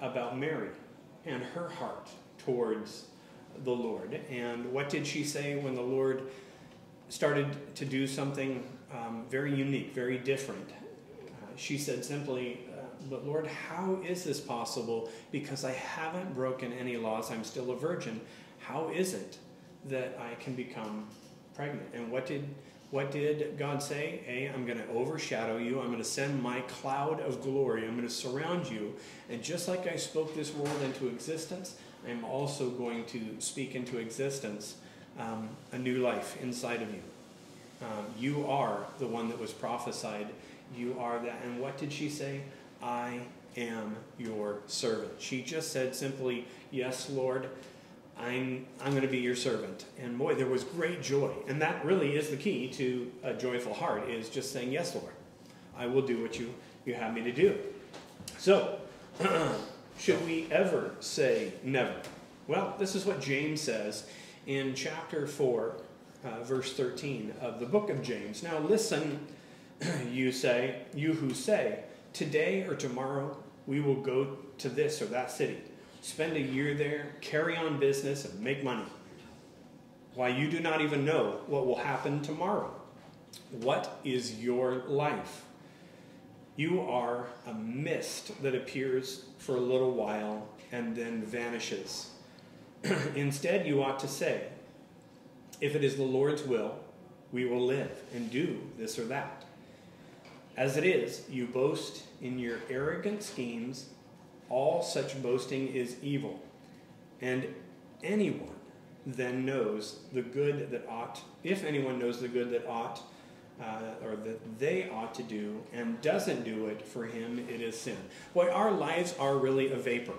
about Mary and her heart towards the Lord. And what did she say when the Lord started to do something um, very unique, very different? Uh, she said simply, uh, But Lord, how is this possible? Because I haven't broken any laws, I'm still a virgin. How is it that I can become pregnant? And what did what did God say? A, I'm going to overshadow you. I'm going to send my cloud of glory. I'm going to surround you. And just like I spoke this world into existence, I'm also going to speak into existence um, a new life inside of you. Um, you are the one that was prophesied. You are that. And what did she say? I am your servant. She just said simply, Yes, Lord, I'm, I'm going to be your servant. And boy, there was great joy. And that really is the key to a joyful heart, is just saying, Yes, Lord, I will do what you, you have me to do. So, should we ever say never? Well, this is what James says in chapter 4, uh, verse 13 of the book of James. Now, listen, you say, you who say, today or tomorrow we will go to this or that city spend a year there, carry on business, and make money. Why, you do not even know what will happen tomorrow. What is your life? You are a mist that appears for a little while and then vanishes. Instead, you ought to say, If it is the Lord's will, we will live and do this or that. As it is, you boast in your arrogant schemes all such boasting is evil. And anyone then knows the good that ought, if anyone knows the good that ought, uh, or that they ought to do, and doesn't do it, for him it is sin. Boy, our lives are really a vapor.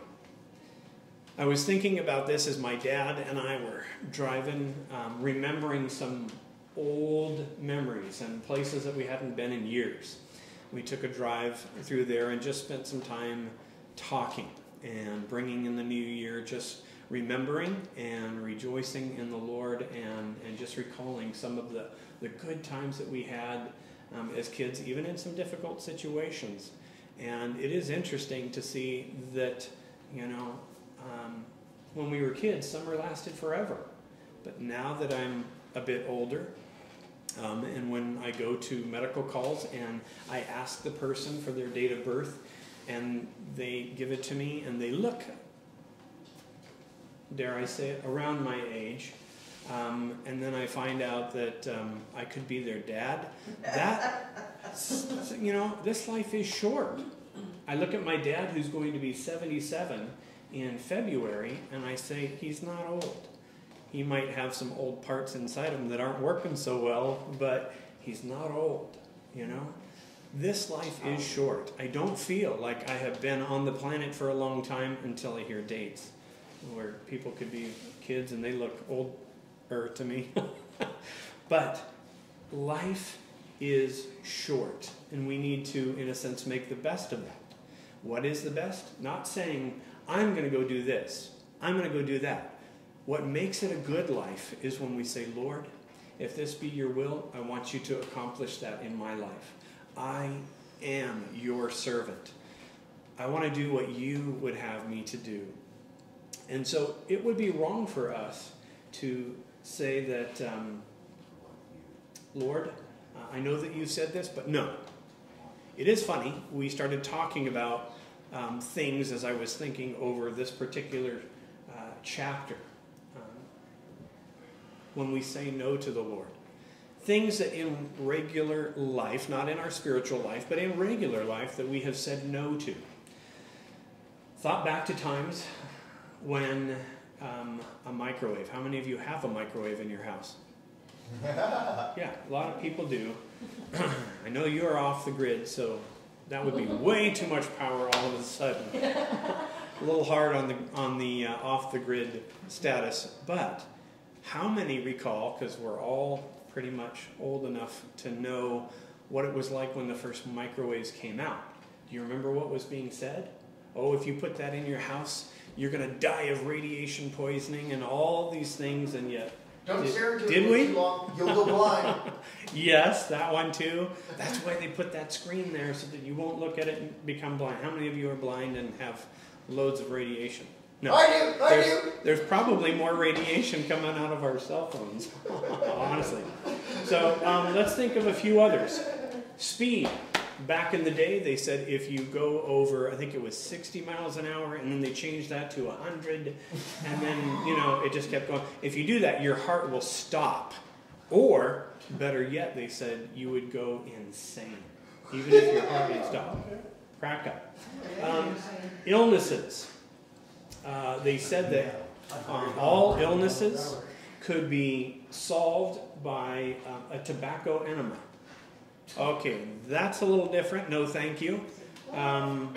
I was thinking about this as my dad and I were driving, um, remembering some old memories and places that we hadn't been in years. We took a drive through there and just spent some time talking and bringing in the new year, just remembering and rejoicing in the Lord and, and just recalling some of the, the good times that we had um, as kids, even in some difficult situations. And it is interesting to see that, you know, um, when we were kids, summer lasted forever. But now that I'm a bit older, um, and when I go to medical calls and I ask the person for their date of birth, and they give it to me, and they look, dare I say it, around my age, um, and then I find out that um, I could be their dad. That, you know, this life is short. I look at my dad, who's going to be 77 in February, and I say, he's not old. He might have some old parts inside him that aren't working so well, but he's not old, you know? This life is short. I don't feel like I have been on the planet for a long time until I hear dates where people could be kids and they look older to me. but life is short, and we need to, in a sense, make the best of that. What is the best? Not saying, I'm going to go do this, I'm going to go do that. What makes it a good life is when we say, Lord, if this be your will, I want you to accomplish that in my life. I am your servant. I want to do what you would have me to do. And so it would be wrong for us to say that, um, Lord, uh, I know that you said this, but no. It is funny. We started talking about um, things as I was thinking over this particular uh, chapter. Um, when we say no to the Lord, things that in regular life, not in our spiritual life, but in regular life, that we have said no to. Thought back to times when um, a microwave. How many of you have a microwave in your house? yeah, a lot of people do. I know you're off the grid, so that would be way too much power all of a sudden. a little hard on the on the uh, off the grid status, but how many recall? Because we're all pretty much old enough to know what it was like when the first microwaves came out. Do you remember what was being said? Oh, if you put that in your house, you're going to die of radiation poisoning and all these things, and yet. Don't did, stare into did it we? too long. You'll go blind. yes, that one too. That's why they put that screen there so that you won't look at it and become blind. How many of you are blind and have loads of radiation? No. I do. I there's, do. there's probably more radiation coming out of our cell phones, honestly. So um, let's think of a few others. Speed. Back in the day, they said if you go over, I think it was 60 miles an hour, and then they changed that to 100, and then, you know, it just kept going. If you do that, your heart will stop. Or, better yet, they said you would go insane, even if your heart would stop. Crack up. Um, illnesses. Uh, they said that um, all illnesses could be solved by um, a tobacco enema. Okay, that's a little different. No, thank you. Um,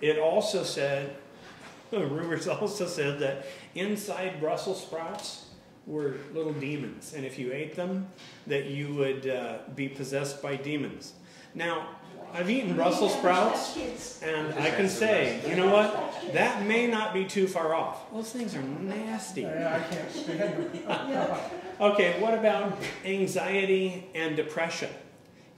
it also said, rumors also said that inside Brussels sprouts were little demons, and if you ate them, that you would uh, be possessed by demons. Now, I've eaten Brussels sprouts, and I can say, you know what? That may not be too far off. Those things are nasty. I can't. Okay, what about anxiety and depression?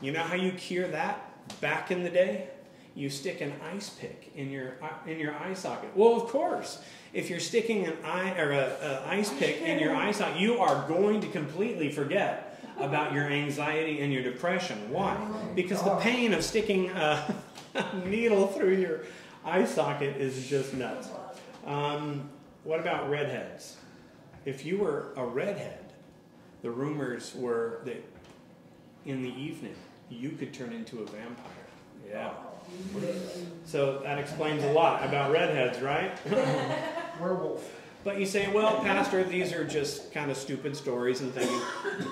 You know how you cure that? Back in the day, you stick an ice pick in your uh, in your eye socket. Well, of course, if you're sticking an eye or a, a ice pick in your eye socket, you are going to completely forget about your anxiety and your depression. Why? Because the pain of sticking a, needle through your eye socket is just nuts. Um, what about redheads? If you were a redhead, the rumors were that in the evening you could turn into a vampire. Yeah. So that explains a lot about redheads, right? Werewolf. But you say, well, Pastor, these are just kind of stupid stories and things.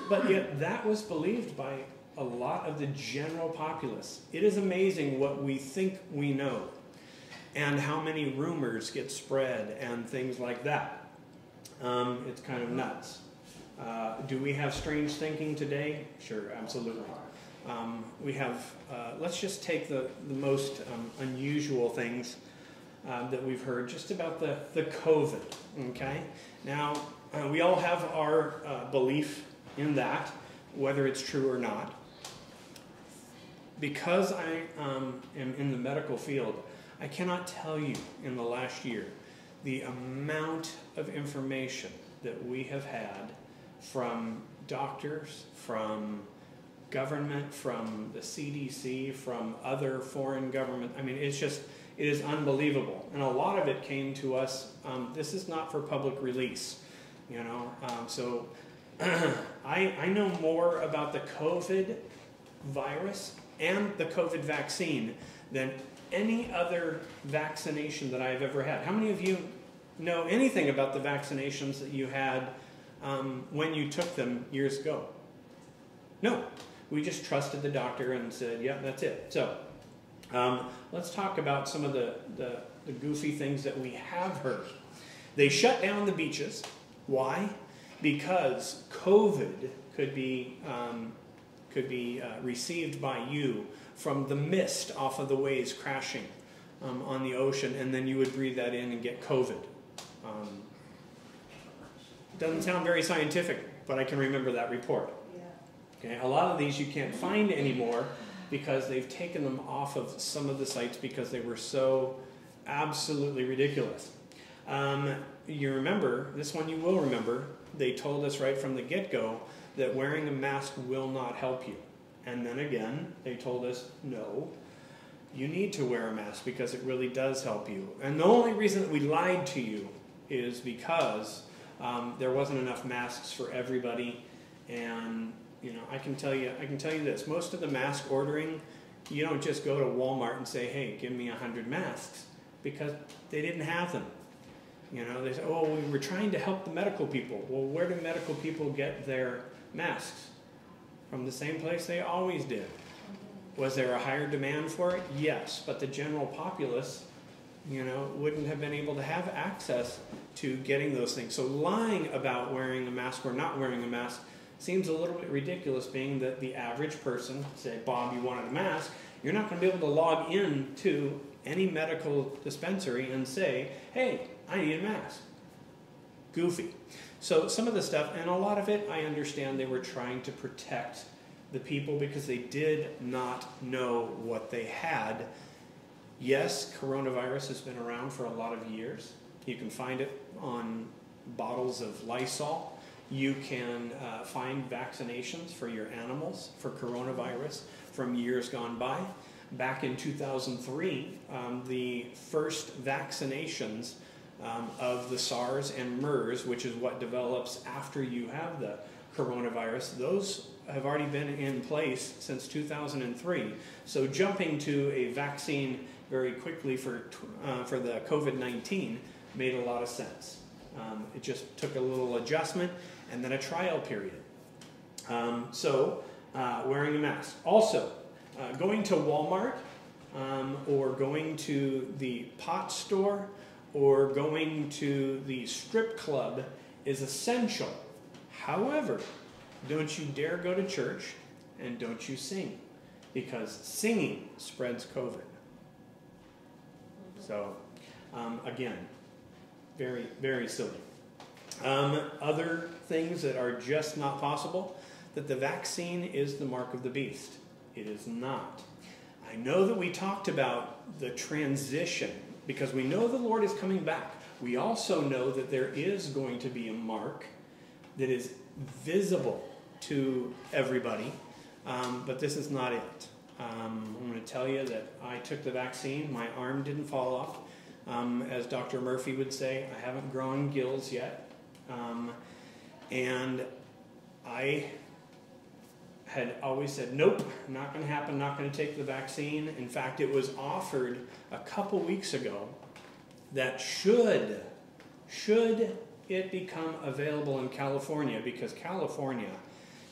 But yet, that was believed by a lot of the general populace. It is amazing what we think we know and how many rumors get spread and things like that. Um, it's kind of nuts. Uh, do we have strange thinking today? Sure, absolutely. Um, we have, uh, let's just take the, the most um, unusual things um, that we've heard just about the, the COVID. Okay? Now, uh, we all have our uh, belief in that, whether it's true or not. Because I um, am in the medical field, I cannot tell you in the last year the amount of information that we have had from doctors, from government, from the CDC, from other foreign government. I mean, it's just, it is unbelievable. And a lot of it came to us, um, this is not for public release, you know. Um, so I, I know more about the COVID virus and the COVID vaccine than any other vaccination that I've ever had. How many of you know anything about the vaccinations that you had um, when you took them years ago? No. We just trusted the doctor and said, yeah, that's it. So um, let's talk about some of the, the, the goofy things that we have heard. They shut down the beaches. Why? Because COVID could be, um, could be uh, received by you from the mist off of the waves crashing um, on the ocean, and then you would breathe that in and get COVID. Um, doesn't sound very scientific, but I can remember that report. Okay, a lot of these you can't find anymore because they've taken them off of some of the sites because they were so absolutely ridiculous. Um, you remember, this one you will remember, they told us right from the get go that wearing a mask will not help you. And then again, they told us, no, you need to wear a mask because it really does help you. And the only reason that we lied to you is because um, there wasn't enough masks for everybody. And, you know, I can tell you, I can tell you this, most of the mask ordering, you don't just go to Walmart and say, hey, give me 100 masks because they didn't have them. You know, they say, oh, we were trying to help the medical people. Well, where do medical people get their masks? From the same place they always did. Was there a higher demand for it? Yes, but the general populace, you know, wouldn't have been able to have access to getting those things. So lying about wearing a mask or not wearing a mask seems a little bit ridiculous, being that the average person, say, Bob, you wanted a mask, you're not going to be able to log in to any medical dispensary and say, hey, I need a mask. Goofy. So some of the stuff, and a lot of it, I understand they were trying to protect the people because they did not know what they had. Yes, coronavirus has been around for a lot of years. You can find it on bottles of Lysol. You can uh, find vaccinations for your animals for coronavirus from years gone by. Back in 2003, um, the first vaccinations um, of the SARS and MERS, which is what develops after you have the coronavirus, those have already been in place since 2003. So jumping to a vaccine very quickly for, uh, for the COVID-19 made a lot of sense. Um, it just took a little adjustment and then a trial period. Um, so uh, wearing a mask. Also, uh, going to Walmart um, or going to the pot store or going to the strip club is essential. However, don't you dare go to church and don't you sing because singing spreads COVID. So, um, again, very, very silly. Um, other things that are just not possible that the vaccine is the mark of the beast. It is not. I know that we talked about the transition because we know the Lord is coming back. We also know that there is going to be a mark that is visible to everybody, um, but this is not it. Um, I'm going to tell you that I took the vaccine, my arm didn't fall off. Um, as Dr. Murphy would say, I haven't grown gills yet. Um, and I had always said, nope, not going to happen, not going to take the vaccine. In fact, it was offered a couple weeks ago that should, should it become available in California, because California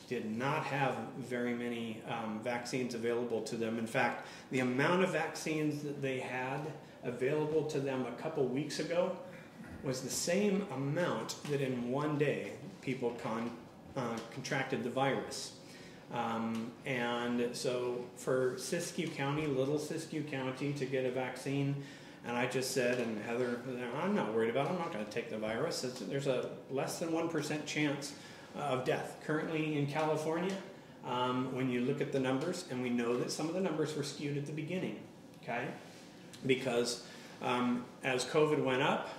did not have very many um, vaccines available to them. In fact, the amount of vaccines that they had available to them a couple weeks ago was the same amount that in one day people con, uh, contracted the virus. Um, and so for Siskiyou County, little Siskiyou County, to get a vaccine, and I just said, and Heather, I'm not worried about it. I'm not going to take the virus. It's, there's a less than 1% chance of death. Currently in California, um, when you look at the numbers, and we know that some of the numbers were skewed at the beginning, okay? Because um, as COVID went up,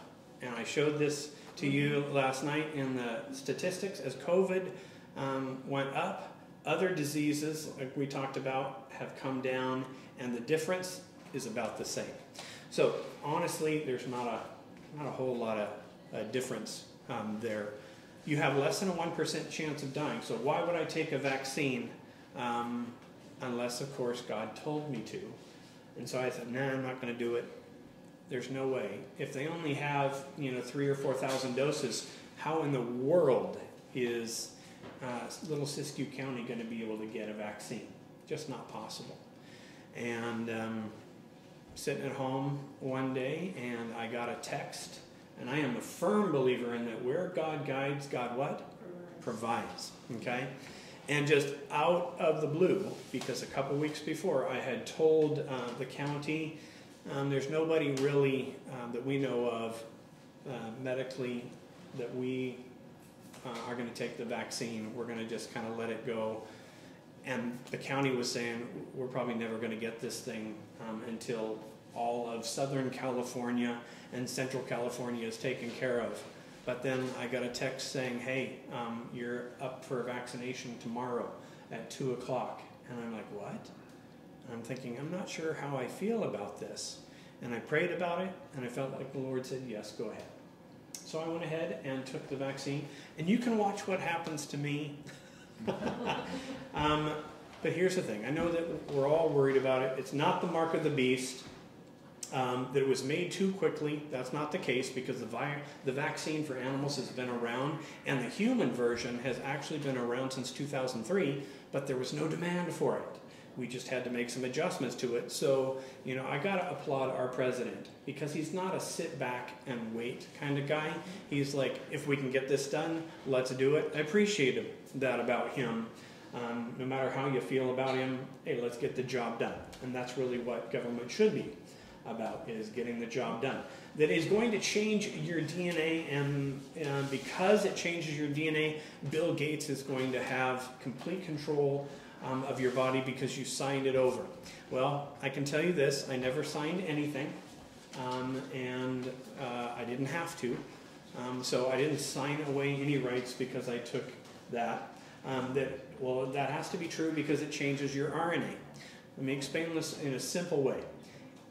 and I showed this to you last night in the statistics. As COVID um, went up, other diseases, like we talked about, have come down, and the difference is about the same. So honestly, there's not a not a whole lot of uh, difference um, there. You have less than a one percent chance of dying. So why would I take a vaccine um, unless, of course, God told me to? And so I said, nah, I'm not going to do it. There's no way. If they only have, you know, three or four thousand doses, how in the world is uh, little Siskiyou County going to be able to get a vaccine? Just not possible. And um, sitting at home one day, and I got a text, and I am a firm believer in that where God guides, God what? Provides. Okay? And just out of the blue, because a couple weeks before I had told uh, the county um, there's nobody really um, that we know of uh, medically that we uh, are going to take the vaccine. We're going to just kind of let it go. And the county was saying we're probably never going to get this thing um, until all of Southern California and Central California is taken care of. But then I got a text saying, hey, um, you're up for vaccination tomorrow at 2 o'clock. And I'm like, what? I'm thinking, I'm not sure how I feel about this. And I prayed about it, and I felt like the Lord said, Yes, go ahead. So I went ahead and took the vaccine. And you can watch what happens to me. um, but here's the thing I know that we're all worried about it. It's not the mark of the beast. Um, that it was made too quickly. That's not the case because the, vi- the vaccine for animals has been around, and the human version has actually been around since 2003, but there was no demand for it we just had to make some adjustments to it. So, you know, I got to applaud our president because he's not a sit back and wait kind of guy. He's like, if we can get this done, let's do it. I appreciate that about him. Um, no matter how you feel about him, hey, let's get the job done. And that's really what government should be about, is getting the job done. That is going to change your DNA, and because it changes your DNA, Bill Gates is going to have complete control um, of your body because you signed it over. Well, I can tell you this I never signed anything, um, and uh, I didn't have to. Um, so I didn't sign away any rights because I took that. Um, that well, that has to be true because it changes your RNA. Let me explain this in a simple way.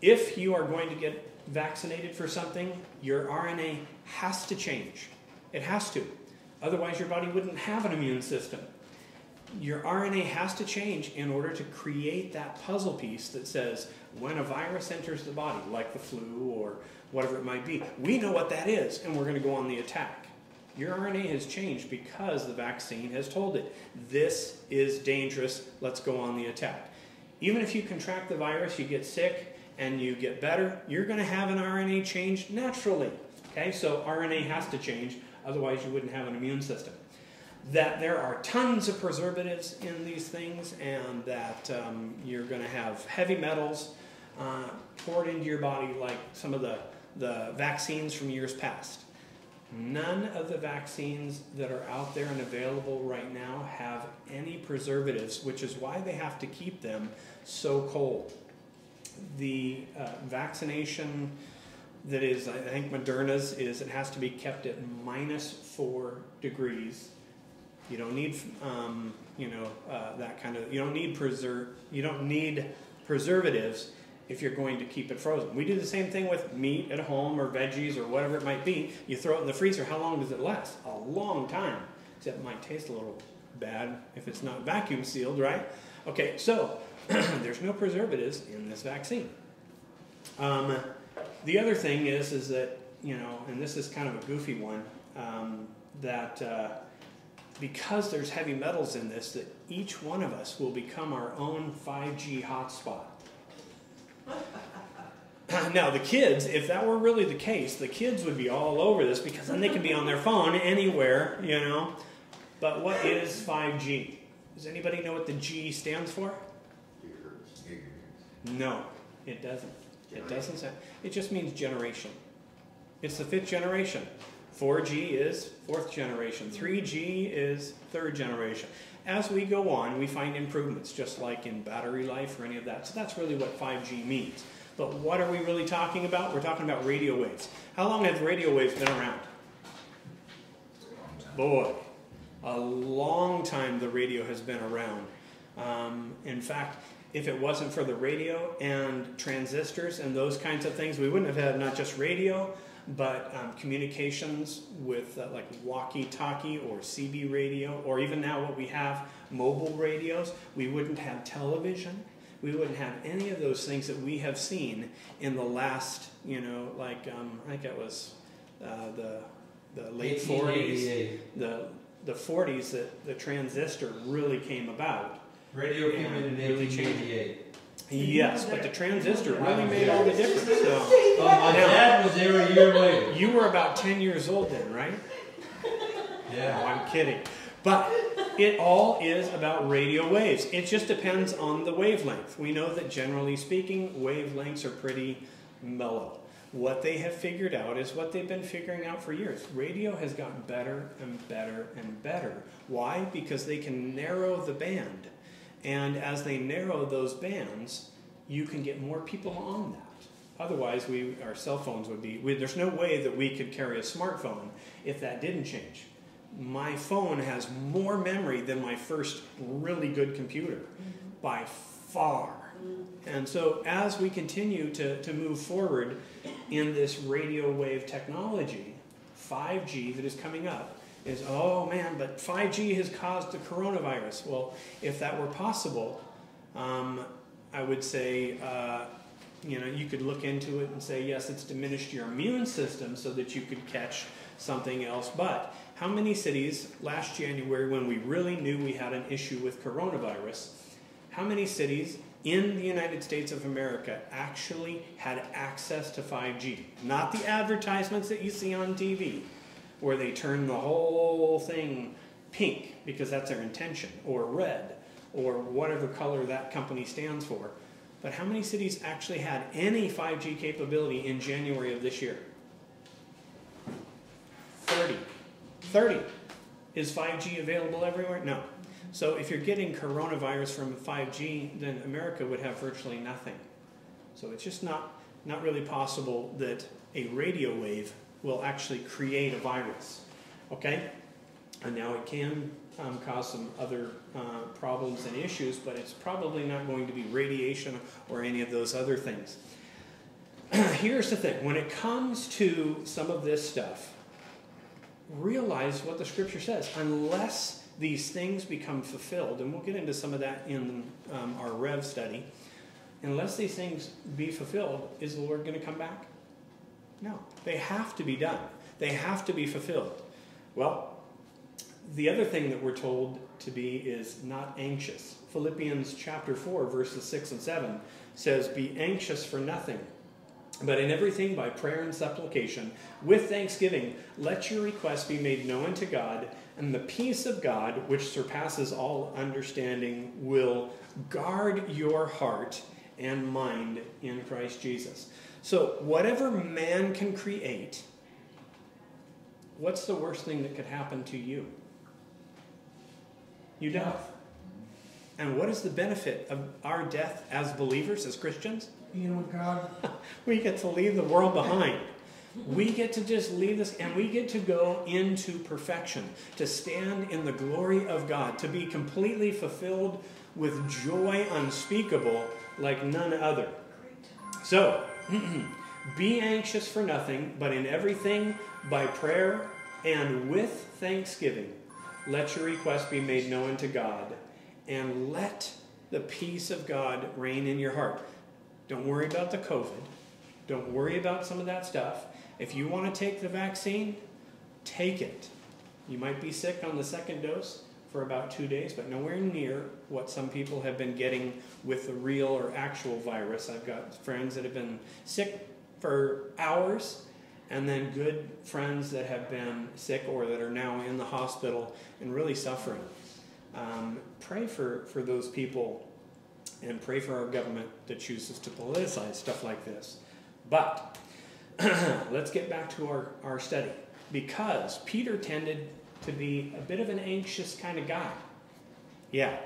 If you are going to get vaccinated for something, your RNA has to change. It has to. Otherwise, your body wouldn't have an immune system your RNA has to change in order to create that puzzle piece that says when a virus enters the body, like the flu or whatever it might be, we know what that is and we're going to go on the attack. Your RNA has changed because the vaccine has told it this is dangerous, let's go on the attack. Even if you contract the virus, you get sick, and you get better, you're going to have an RNA change naturally. Okay, so RNA has to change, otherwise, you wouldn't have an immune system that there are tons of preservatives in these things and that um, you're going to have heavy metals uh, poured into your body like some of the, the vaccines from years past. None of the vaccines that are out there and available right now have any preservatives, which is why they have to keep them so cold. The uh, vaccination that is, I think Moderna's is it has to be kept at minus four degrees you don't need, um, you know, uh, that kind of. You don't need preserve. You don't need preservatives if you're going to keep it frozen. We do the same thing with meat at home or veggies or whatever it might be. You throw it in the freezer. How long does it last? A long time. Except it might taste a little bad if it's not vacuum sealed, right? Okay, so there's no preservatives in this vaccine. Um, the other thing is, is that you know, and this is kind of a goofy one, um, that. Uh, because there's heavy metals in this, that each one of us will become our own 5G hotspot. now, the kids, if that were really the case, the kids would be all over this because then they can be on their phone anywhere, you know. But what is 5G? Does anybody know what the G stands for? No, it doesn't. It doesn't say. It just means generation. It's the fifth generation. 4G is fourth generation. 3G is third generation. As we go on, we find improvements, just like in battery life or any of that. So that's really what 5G means. But what are we really talking about? We're talking about radio waves. How long have radio waves been around? Boy, a long time the radio has been around. Um, in fact, if it wasn't for the radio and transistors and those kinds of things, we wouldn't have had not just radio, but um, communications with uh, like walkie-talkie or CB radio, or even now what we have, mobile radios. We wouldn't have television. We wouldn't have any of those things that we have seen in the last, you know, like um, I think it was uh, the the late 40s, the the 40s that the transistor really came about. Radio came in in Really changed. 1888. Yes, but the transistor really made all the difference. So my um, dad was there a year later. you were about 10 years old then, right? No, Yeah. I'm kidding. But it all is about radio waves. It just depends on the wavelength. We know that generally speaking, wavelengths are pretty mellow. What they have figured out is what they've been figuring out for years. Radio has gotten better and better and better. Why? Because they can narrow the band. And as they narrow those bands, you can get more people on that. Otherwise, we, our cell phones would be, we, there's no way that we could carry a smartphone if that didn't change. My phone has more memory than my first really good computer mm-hmm. by far. Mm-hmm. And so, as we continue to, to move forward in this radio wave technology, 5G that is coming up is, oh man, but 5G has caused the coronavirus. Well, if that were possible, um, I would say, uh, you know, you could look into it and say, yes, it's diminished your immune system so that you could catch something else. But how many cities last January, when we really knew we had an issue with coronavirus, how many cities in the United States of America actually had access to 5G? Not the advertisements that you see on TV, where they turn the whole thing pink because that's their intention, or red, or whatever color that company stands for. But how many cities actually had any 5G capability in January of this year? 30. 30. Is 5G available everywhere? No. So if you're getting coronavirus from 5G, then America would have virtually nothing. So it's just not, not really possible that a radio wave will actually create a virus. Okay? And now it can um, cause some other uh, problems and issues, but it's probably not going to be radiation or any of those other things. Here's the thing when it comes to some of this stuff, realize what the scripture says. Unless these things become fulfilled, and we'll get into some of that in um, our Rev study, unless these things be fulfilled, is the Lord going to come back? No. They have to be done, they have to be fulfilled. Well, the other thing that we're told to be is not anxious. Philippians chapter 4, verses 6 and 7 says, Be anxious for nothing, but in everything by prayer and supplication, with thanksgiving, let your requests be made known to God, and the peace of God, which surpasses all understanding, will guard your heart and mind in Christ Jesus. So, whatever man can create, what's the worst thing that could happen to you? You die. And what is the benefit of our death as believers, as Christians? Being with God. We get to leave the world behind. We get to just leave this and we get to go into perfection, to stand in the glory of God, to be completely fulfilled with joy unspeakable like none other. So, be anxious for nothing, but in everything by prayer and with thanksgiving, let your request be made known to God, and let the peace of God reign in your heart. Don't worry about the COVID. Don't worry about some of that stuff. If you want to take the vaccine, take it. You might be sick on the second dose for about two days, but nowhere near what some people have been getting with the real or actual virus. I've got friends that have been sick for hours, and then good friends that have been sick or that are now in the hospital and really suffering. Um, pray for, for those people and pray for our government that chooses to politicize stuff like this. But let's get back to our, our study. Because Peter tended to be a bit of an anxious kind of guy. Yeah,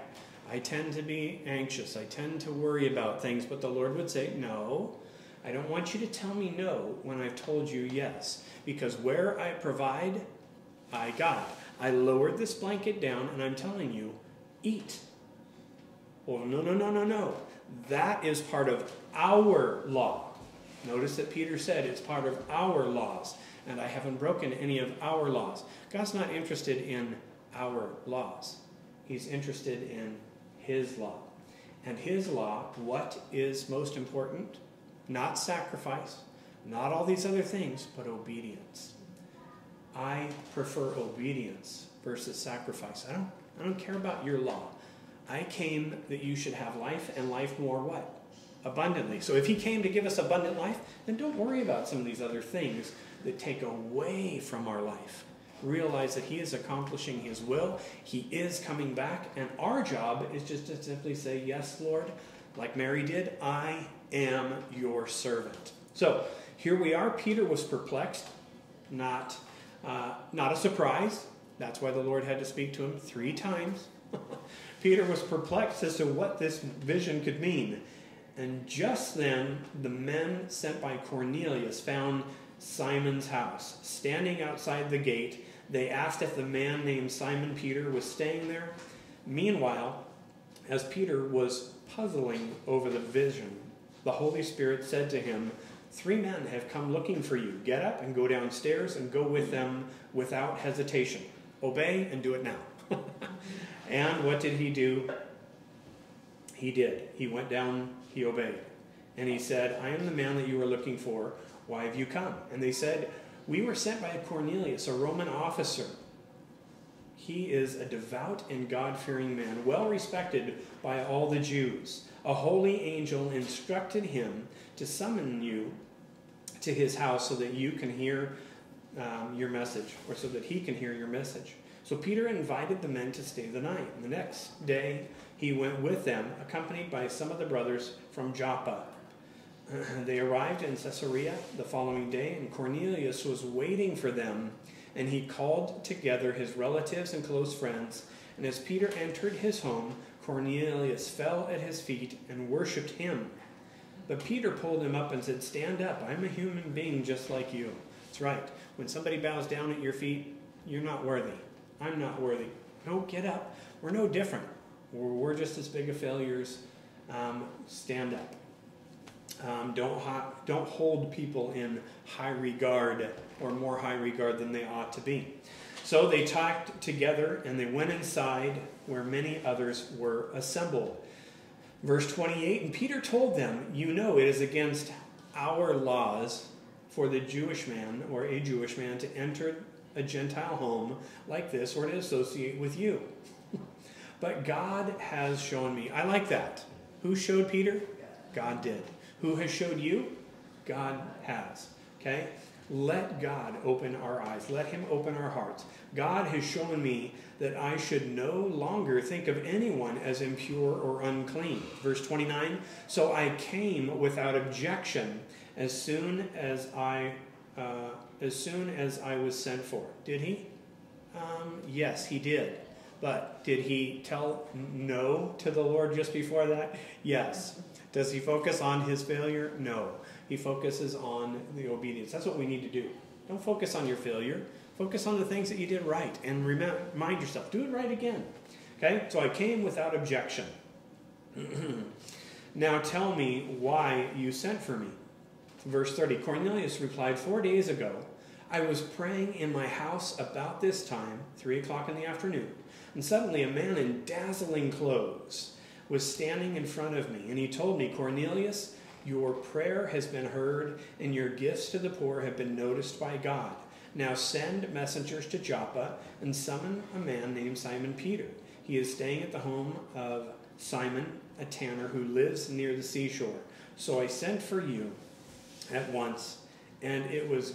I tend to be anxious. I tend to worry about things, but the Lord would say, No, I don't want you to tell me no when I've told you yes, because where I provide, I got. I lowered this blanket down and I'm telling you, eat. Well, no, no, no, no, no. That is part of our law. Notice that Peter said it's part of our laws, and I haven't broken any of our laws. God's not interested in our laws, He's interested in His law. And His law, what is most important? Not sacrifice, not all these other things, but obedience. I prefer obedience versus sacrifice. I don't, I don't care about your law. I came that you should have life and life more what? Abundantly. So if he came to give us abundant life, then don't worry about some of these other things that take away from our life. Realize that he is accomplishing his will, he is coming back, and our job is just to simply say, Yes, Lord, like Mary did, I am your servant. So here we are. Peter was perplexed, not, uh, not a surprise. That's why the Lord had to speak to him three times. Peter was perplexed as to what this vision could mean. And just then, the men sent by Cornelius found Simon's house. Standing outside the gate, they asked if the man named Simon Peter was staying there. Meanwhile, as Peter was puzzling over the vision, the Holy Spirit said to him, Three men have come looking for you. Get up and go downstairs and go with them without hesitation. Obey and do it now. and what did he do? He did. He went down, he obeyed. And he said, I am the man that you are looking for. Why have you come? And they said, We were sent by Cornelius, a Roman officer. He is a devout and God fearing man, well respected by all the Jews. A holy angel instructed him to summon you to his house so that you can hear um, your message, or so that he can hear your message. So Peter invited the men to stay the night. And the next day he went with them, accompanied by some of the brothers from Joppa. they arrived in Caesarea the following day, and Cornelius was waiting for them, and he called together his relatives and close friends. And as Peter entered his home, Cornelius fell at his feet and worshipped him. But Peter pulled him up and said, Stand up, I'm a human being just like you. That's right. When somebody bows down at your feet, you're not worthy. I'm not worthy. No, get up. We're no different. We're, we're just as big of failures. Um, stand up. Um, don't, ha- don't hold people in high regard or more high regard than they ought to be. So they talked together and they went inside where many others were assembled. Verse 28 And Peter told them, You know, it is against our laws for the Jewish man or a Jewish man to enter a Gentile home like this or to associate with you. but God has shown me. I like that. Who showed Peter? God did. Who has showed you? God has. Okay? Let God open our eyes. Let Him open our hearts. God has shown me that I should no longer think of anyone as impure or unclean. Verse 29 So I came without objection as soon as I. Uh, as soon as I was sent for. Did he? Um, yes, he did. But did he tell no to the Lord just before that? Yes. Does he focus on his failure? No. He focuses on the obedience. That's what we need to do. Don't focus on your failure. Focus on the things that you did right and remind yourself, do it right again. Okay? So I came without objection. now tell me why you sent for me. Verse 30 Cornelius replied, Four days ago, I was praying in my house about this time, three o'clock in the afternoon, and suddenly a man in dazzling clothes was standing in front of me, and he told me, Cornelius, your prayer has been heard, and your gifts to the poor have been noticed by God. Now send messengers to Joppa and summon a man named Simon Peter. He is staying at the home of Simon, a tanner who lives near the seashore. So I sent for you at once, and it was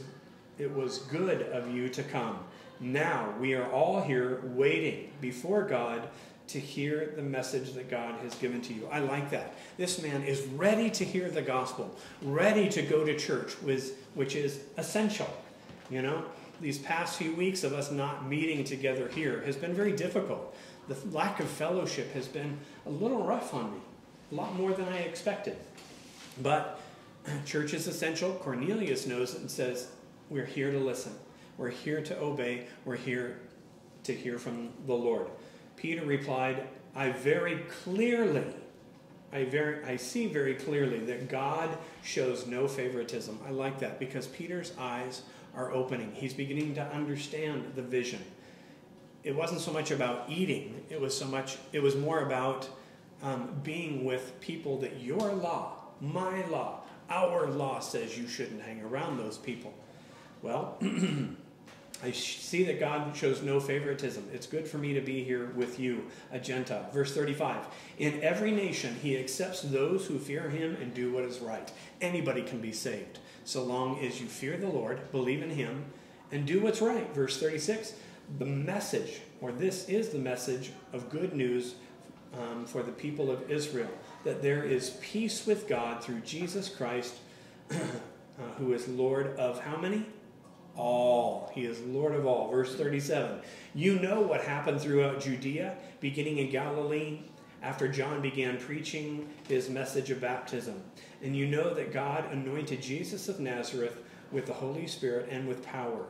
it was good of you to come. Now we are all here waiting before God to hear the message that God has given to you. I like that. This man is ready to hear the gospel, ready to go to church, which is essential. You know, these past few weeks of us not meeting together here has been very difficult. The lack of fellowship has been a little rough on me, a lot more than I expected. But church is essential. Cornelius knows it and says, We're here to listen. We're here to obey. We're here to hear from the Lord. Peter replied, I very clearly, I very I see very clearly that God shows no favoritism. I like that because Peter's eyes are opening. He's beginning to understand the vision. It wasn't so much about eating, it was so much it was more about um, being with people that your law, my law, our law says you shouldn't hang around those people. Well, I see that God shows no favoritism. It's good for me to be here with you, a Gentile. Verse 35 In every nation, he accepts those who fear him and do what is right. Anybody can be saved, so long as you fear the Lord, believe in him, and do what's right. Verse 36 The message, or this is the message of good news um, for the people of Israel that there is peace with God through Jesus Christ, uh, who is Lord of how many? All. He is Lord of all. Verse 37. You know what happened throughout Judea, beginning in Galilee, after John began preaching his message of baptism. And you know that God anointed Jesus of Nazareth with the Holy Spirit and with power.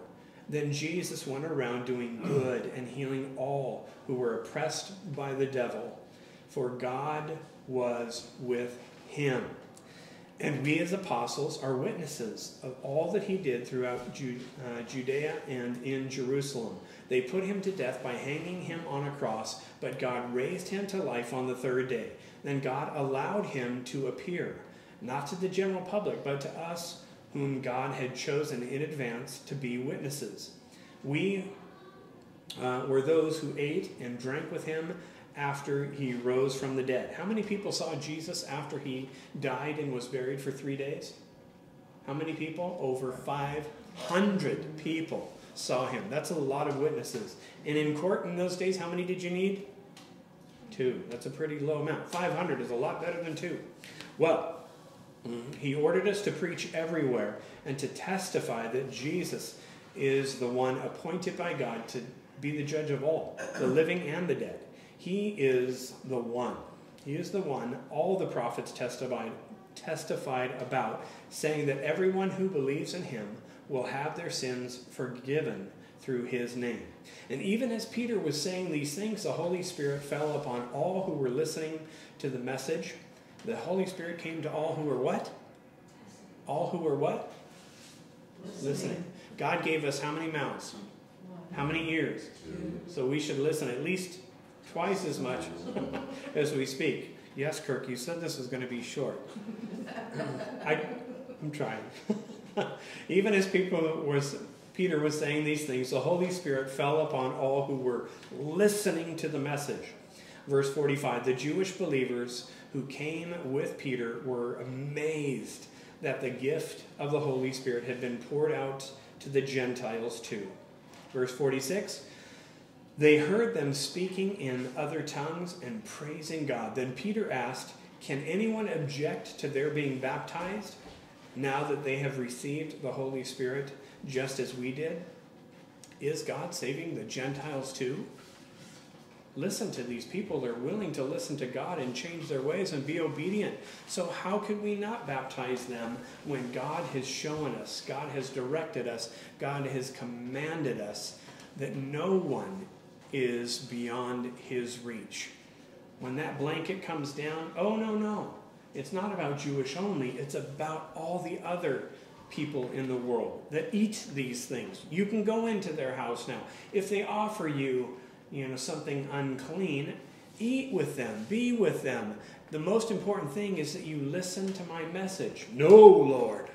Then Jesus went around doing good and healing all who were oppressed by the devil, for God was with him. And we as apostles are witnesses of all that he did throughout uh, Judea and in Jerusalem. They put him to death by hanging him on a cross, but God raised him to life on the third day. Then God allowed him to appear, not to the general public, but to us whom God had chosen in advance to be witnesses. We uh, were those who ate and drank with him after he rose from the dead. How many people saw Jesus after he died and was buried for three days? How many people? Over 500 people saw him. That's a lot of witnesses. And in court in those days, how many did you need? Two. That's a pretty low amount. 500 is a lot better than two. Well, he ordered us to preach everywhere and to testify that Jesus is the one appointed by God to be the judge of all, the living and the dead. He is the one. He is the one all the prophets testified, testified about, saying that everyone who believes in him will have their sins forgiven through his name. And even as Peter was saying these things, the Holy Spirit fell upon all who were listening to the message. The Holy Spirit came to all who were what? All who were what? Listening. listening. God gave us how many mouths? How many ears? So we should listen at least twice as much as we speak. Yes, Kirk, you said this was going to be short. I, I'm trying. Even as people was, Peter was saying these things, the Holy Spirit fell upon all who were listening to the message. Verse 45 The Jewish believers who came with Peter were amazed that the gift of the Holy Spirit had been poured out to the Gentiles too. Verse 46 they heard them speaking in other tongues and praising God. Then Peter asked, Can anyone object to their being baptized now that they have received the Holy Spirit just as we did? Is God saving the Gentiles too? Listen to these people. They're willing to listen to God and change their ways and be obedient. So, how could we not baptize them when God has shown us, God has directed us, God has commanded us that no one is beyond his reach. When that blanket comes down, oh no, no. It's not about Jewish only, it's about all the other people in the world that eat these things. You can go into their house now. If they offer you, you know, something unclean, eat with them, be with them. The most important thing is that you listen to my message. No, Lord.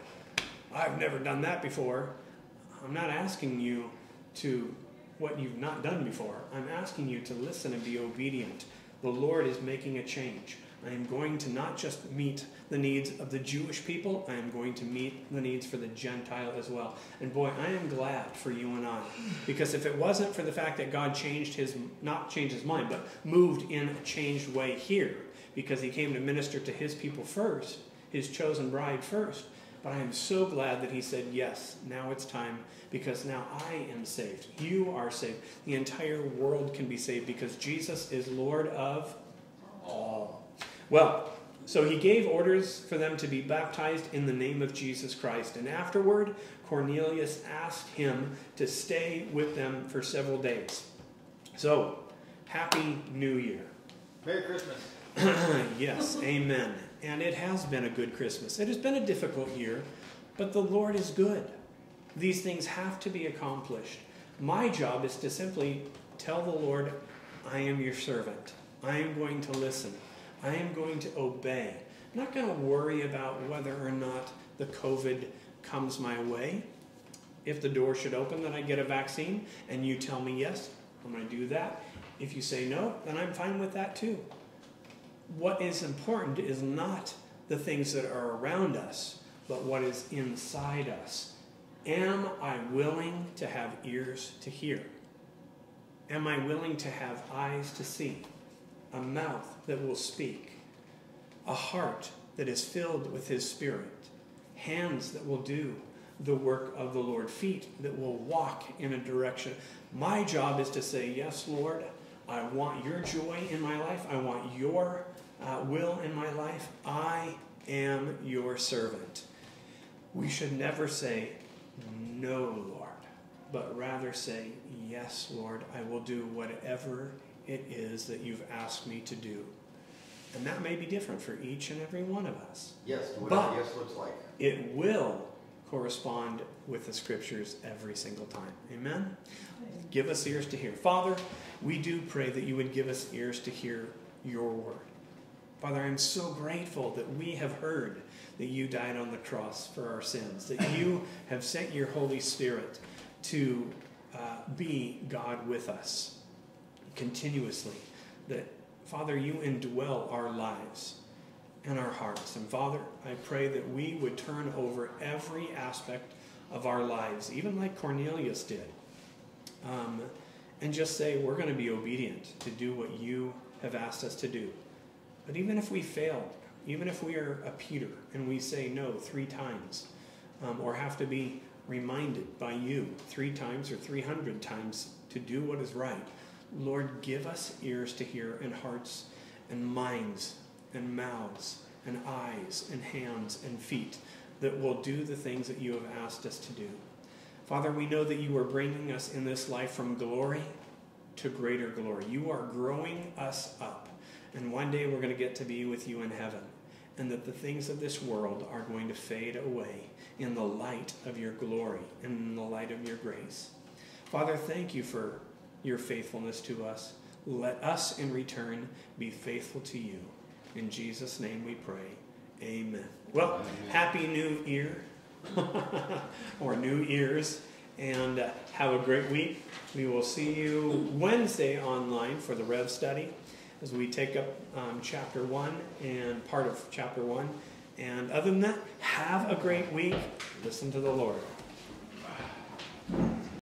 I've never done that before. I'm not asking you to what you've not done before. I'm asking you to listen and be obedient. The Lord is making a change. I am going to not just meet the needs of the Jewish people, I am going to meet the needs for the Gentile as well. And boy, I am glad for you and I. Because if it wasn't for the fact that God changed his, not changed his mind, but moved in a changed way here, because he came to minister to his people first, his chosen bride first, but I am so glad that he said, Yes, now it's time because now I am saved. You are saved. The entire world can be saved because Jesus is Lord of all. Well, So he gave orders for them to be baptized in the name of Jesus Christ. And afterward, Cornelius asked him to stay with them for several days. So, Happy New Year. Merry Christmas. yes, amen. And it has been a good Christmas. It has been a difficult year, but the Lord is good. These things have to be accomplished. My job is to simply tell the Lord, I am your servant. I am going to listen. I am going to obey. I'm not going to worry about whether or not the COVID comes my way. If the door should open that I get a vaccine and you tell me yes, I'm going to do that. If you say no, then I'm fine with that too. What is important is not the things that are around us, but what is inside us. Am I willing to have ears to hear? Am I willing to have eyes to see? A mouth that will speak? A heart that is filled with His Spirit? Hands that will do the work of the Lord? Feet that will walk in a direction? My job is to say, Yes, Lord, I want your joy in my life. I want your uh, will in my life. I am your servant. We should never say, No, Lord, but rather say, Yes, Lord, I will do whatever it is that you've asked me to do. And that may be different for each and every one of us. Yes, But- yes looks like. It will correspond with the scriptures every single time. Amen? Give us ears to hear. Father, we do pray that you would give us ears to hear your word. Father, I'm so grateful that we have heard that you died on the cross for our sins, that you have sent your Holy Spirit to uh, be God with us continuously. That, Father, you indwell our lives and our hearts. And Father, I pray that we would turn over every aspect of our lives, even like Cornelius did, um, and just say, we're going to be obedient to do what you have asked us to do. But even if we fail, even if we are a Peter and we say no three times, um, or have to be reminded by you three times or 300 times to do what is right, Lord, give us ears to hear and hearts and minds and mouths and eyes and hands and feet that will do the things that you have asked us to do. Father, we know that you are bringing us in this life from glory to greater glory. You are growing us up. And one day we're going to get to be with you in heaven. And that the things of this world are going to fade away in the light of your glory and in the light of your grace. Father, thank you for your faithfulness to us. Let us in return be faithful to you. In Jesus' name we pray. Amen. Well, Happy New Year, or New Ears, and uh, have a great week. We will see you Wednesday online for the Rev study as we take up um, chapter 1 and part of chapter 1. And other than that, have a great week. Listen to the Lord.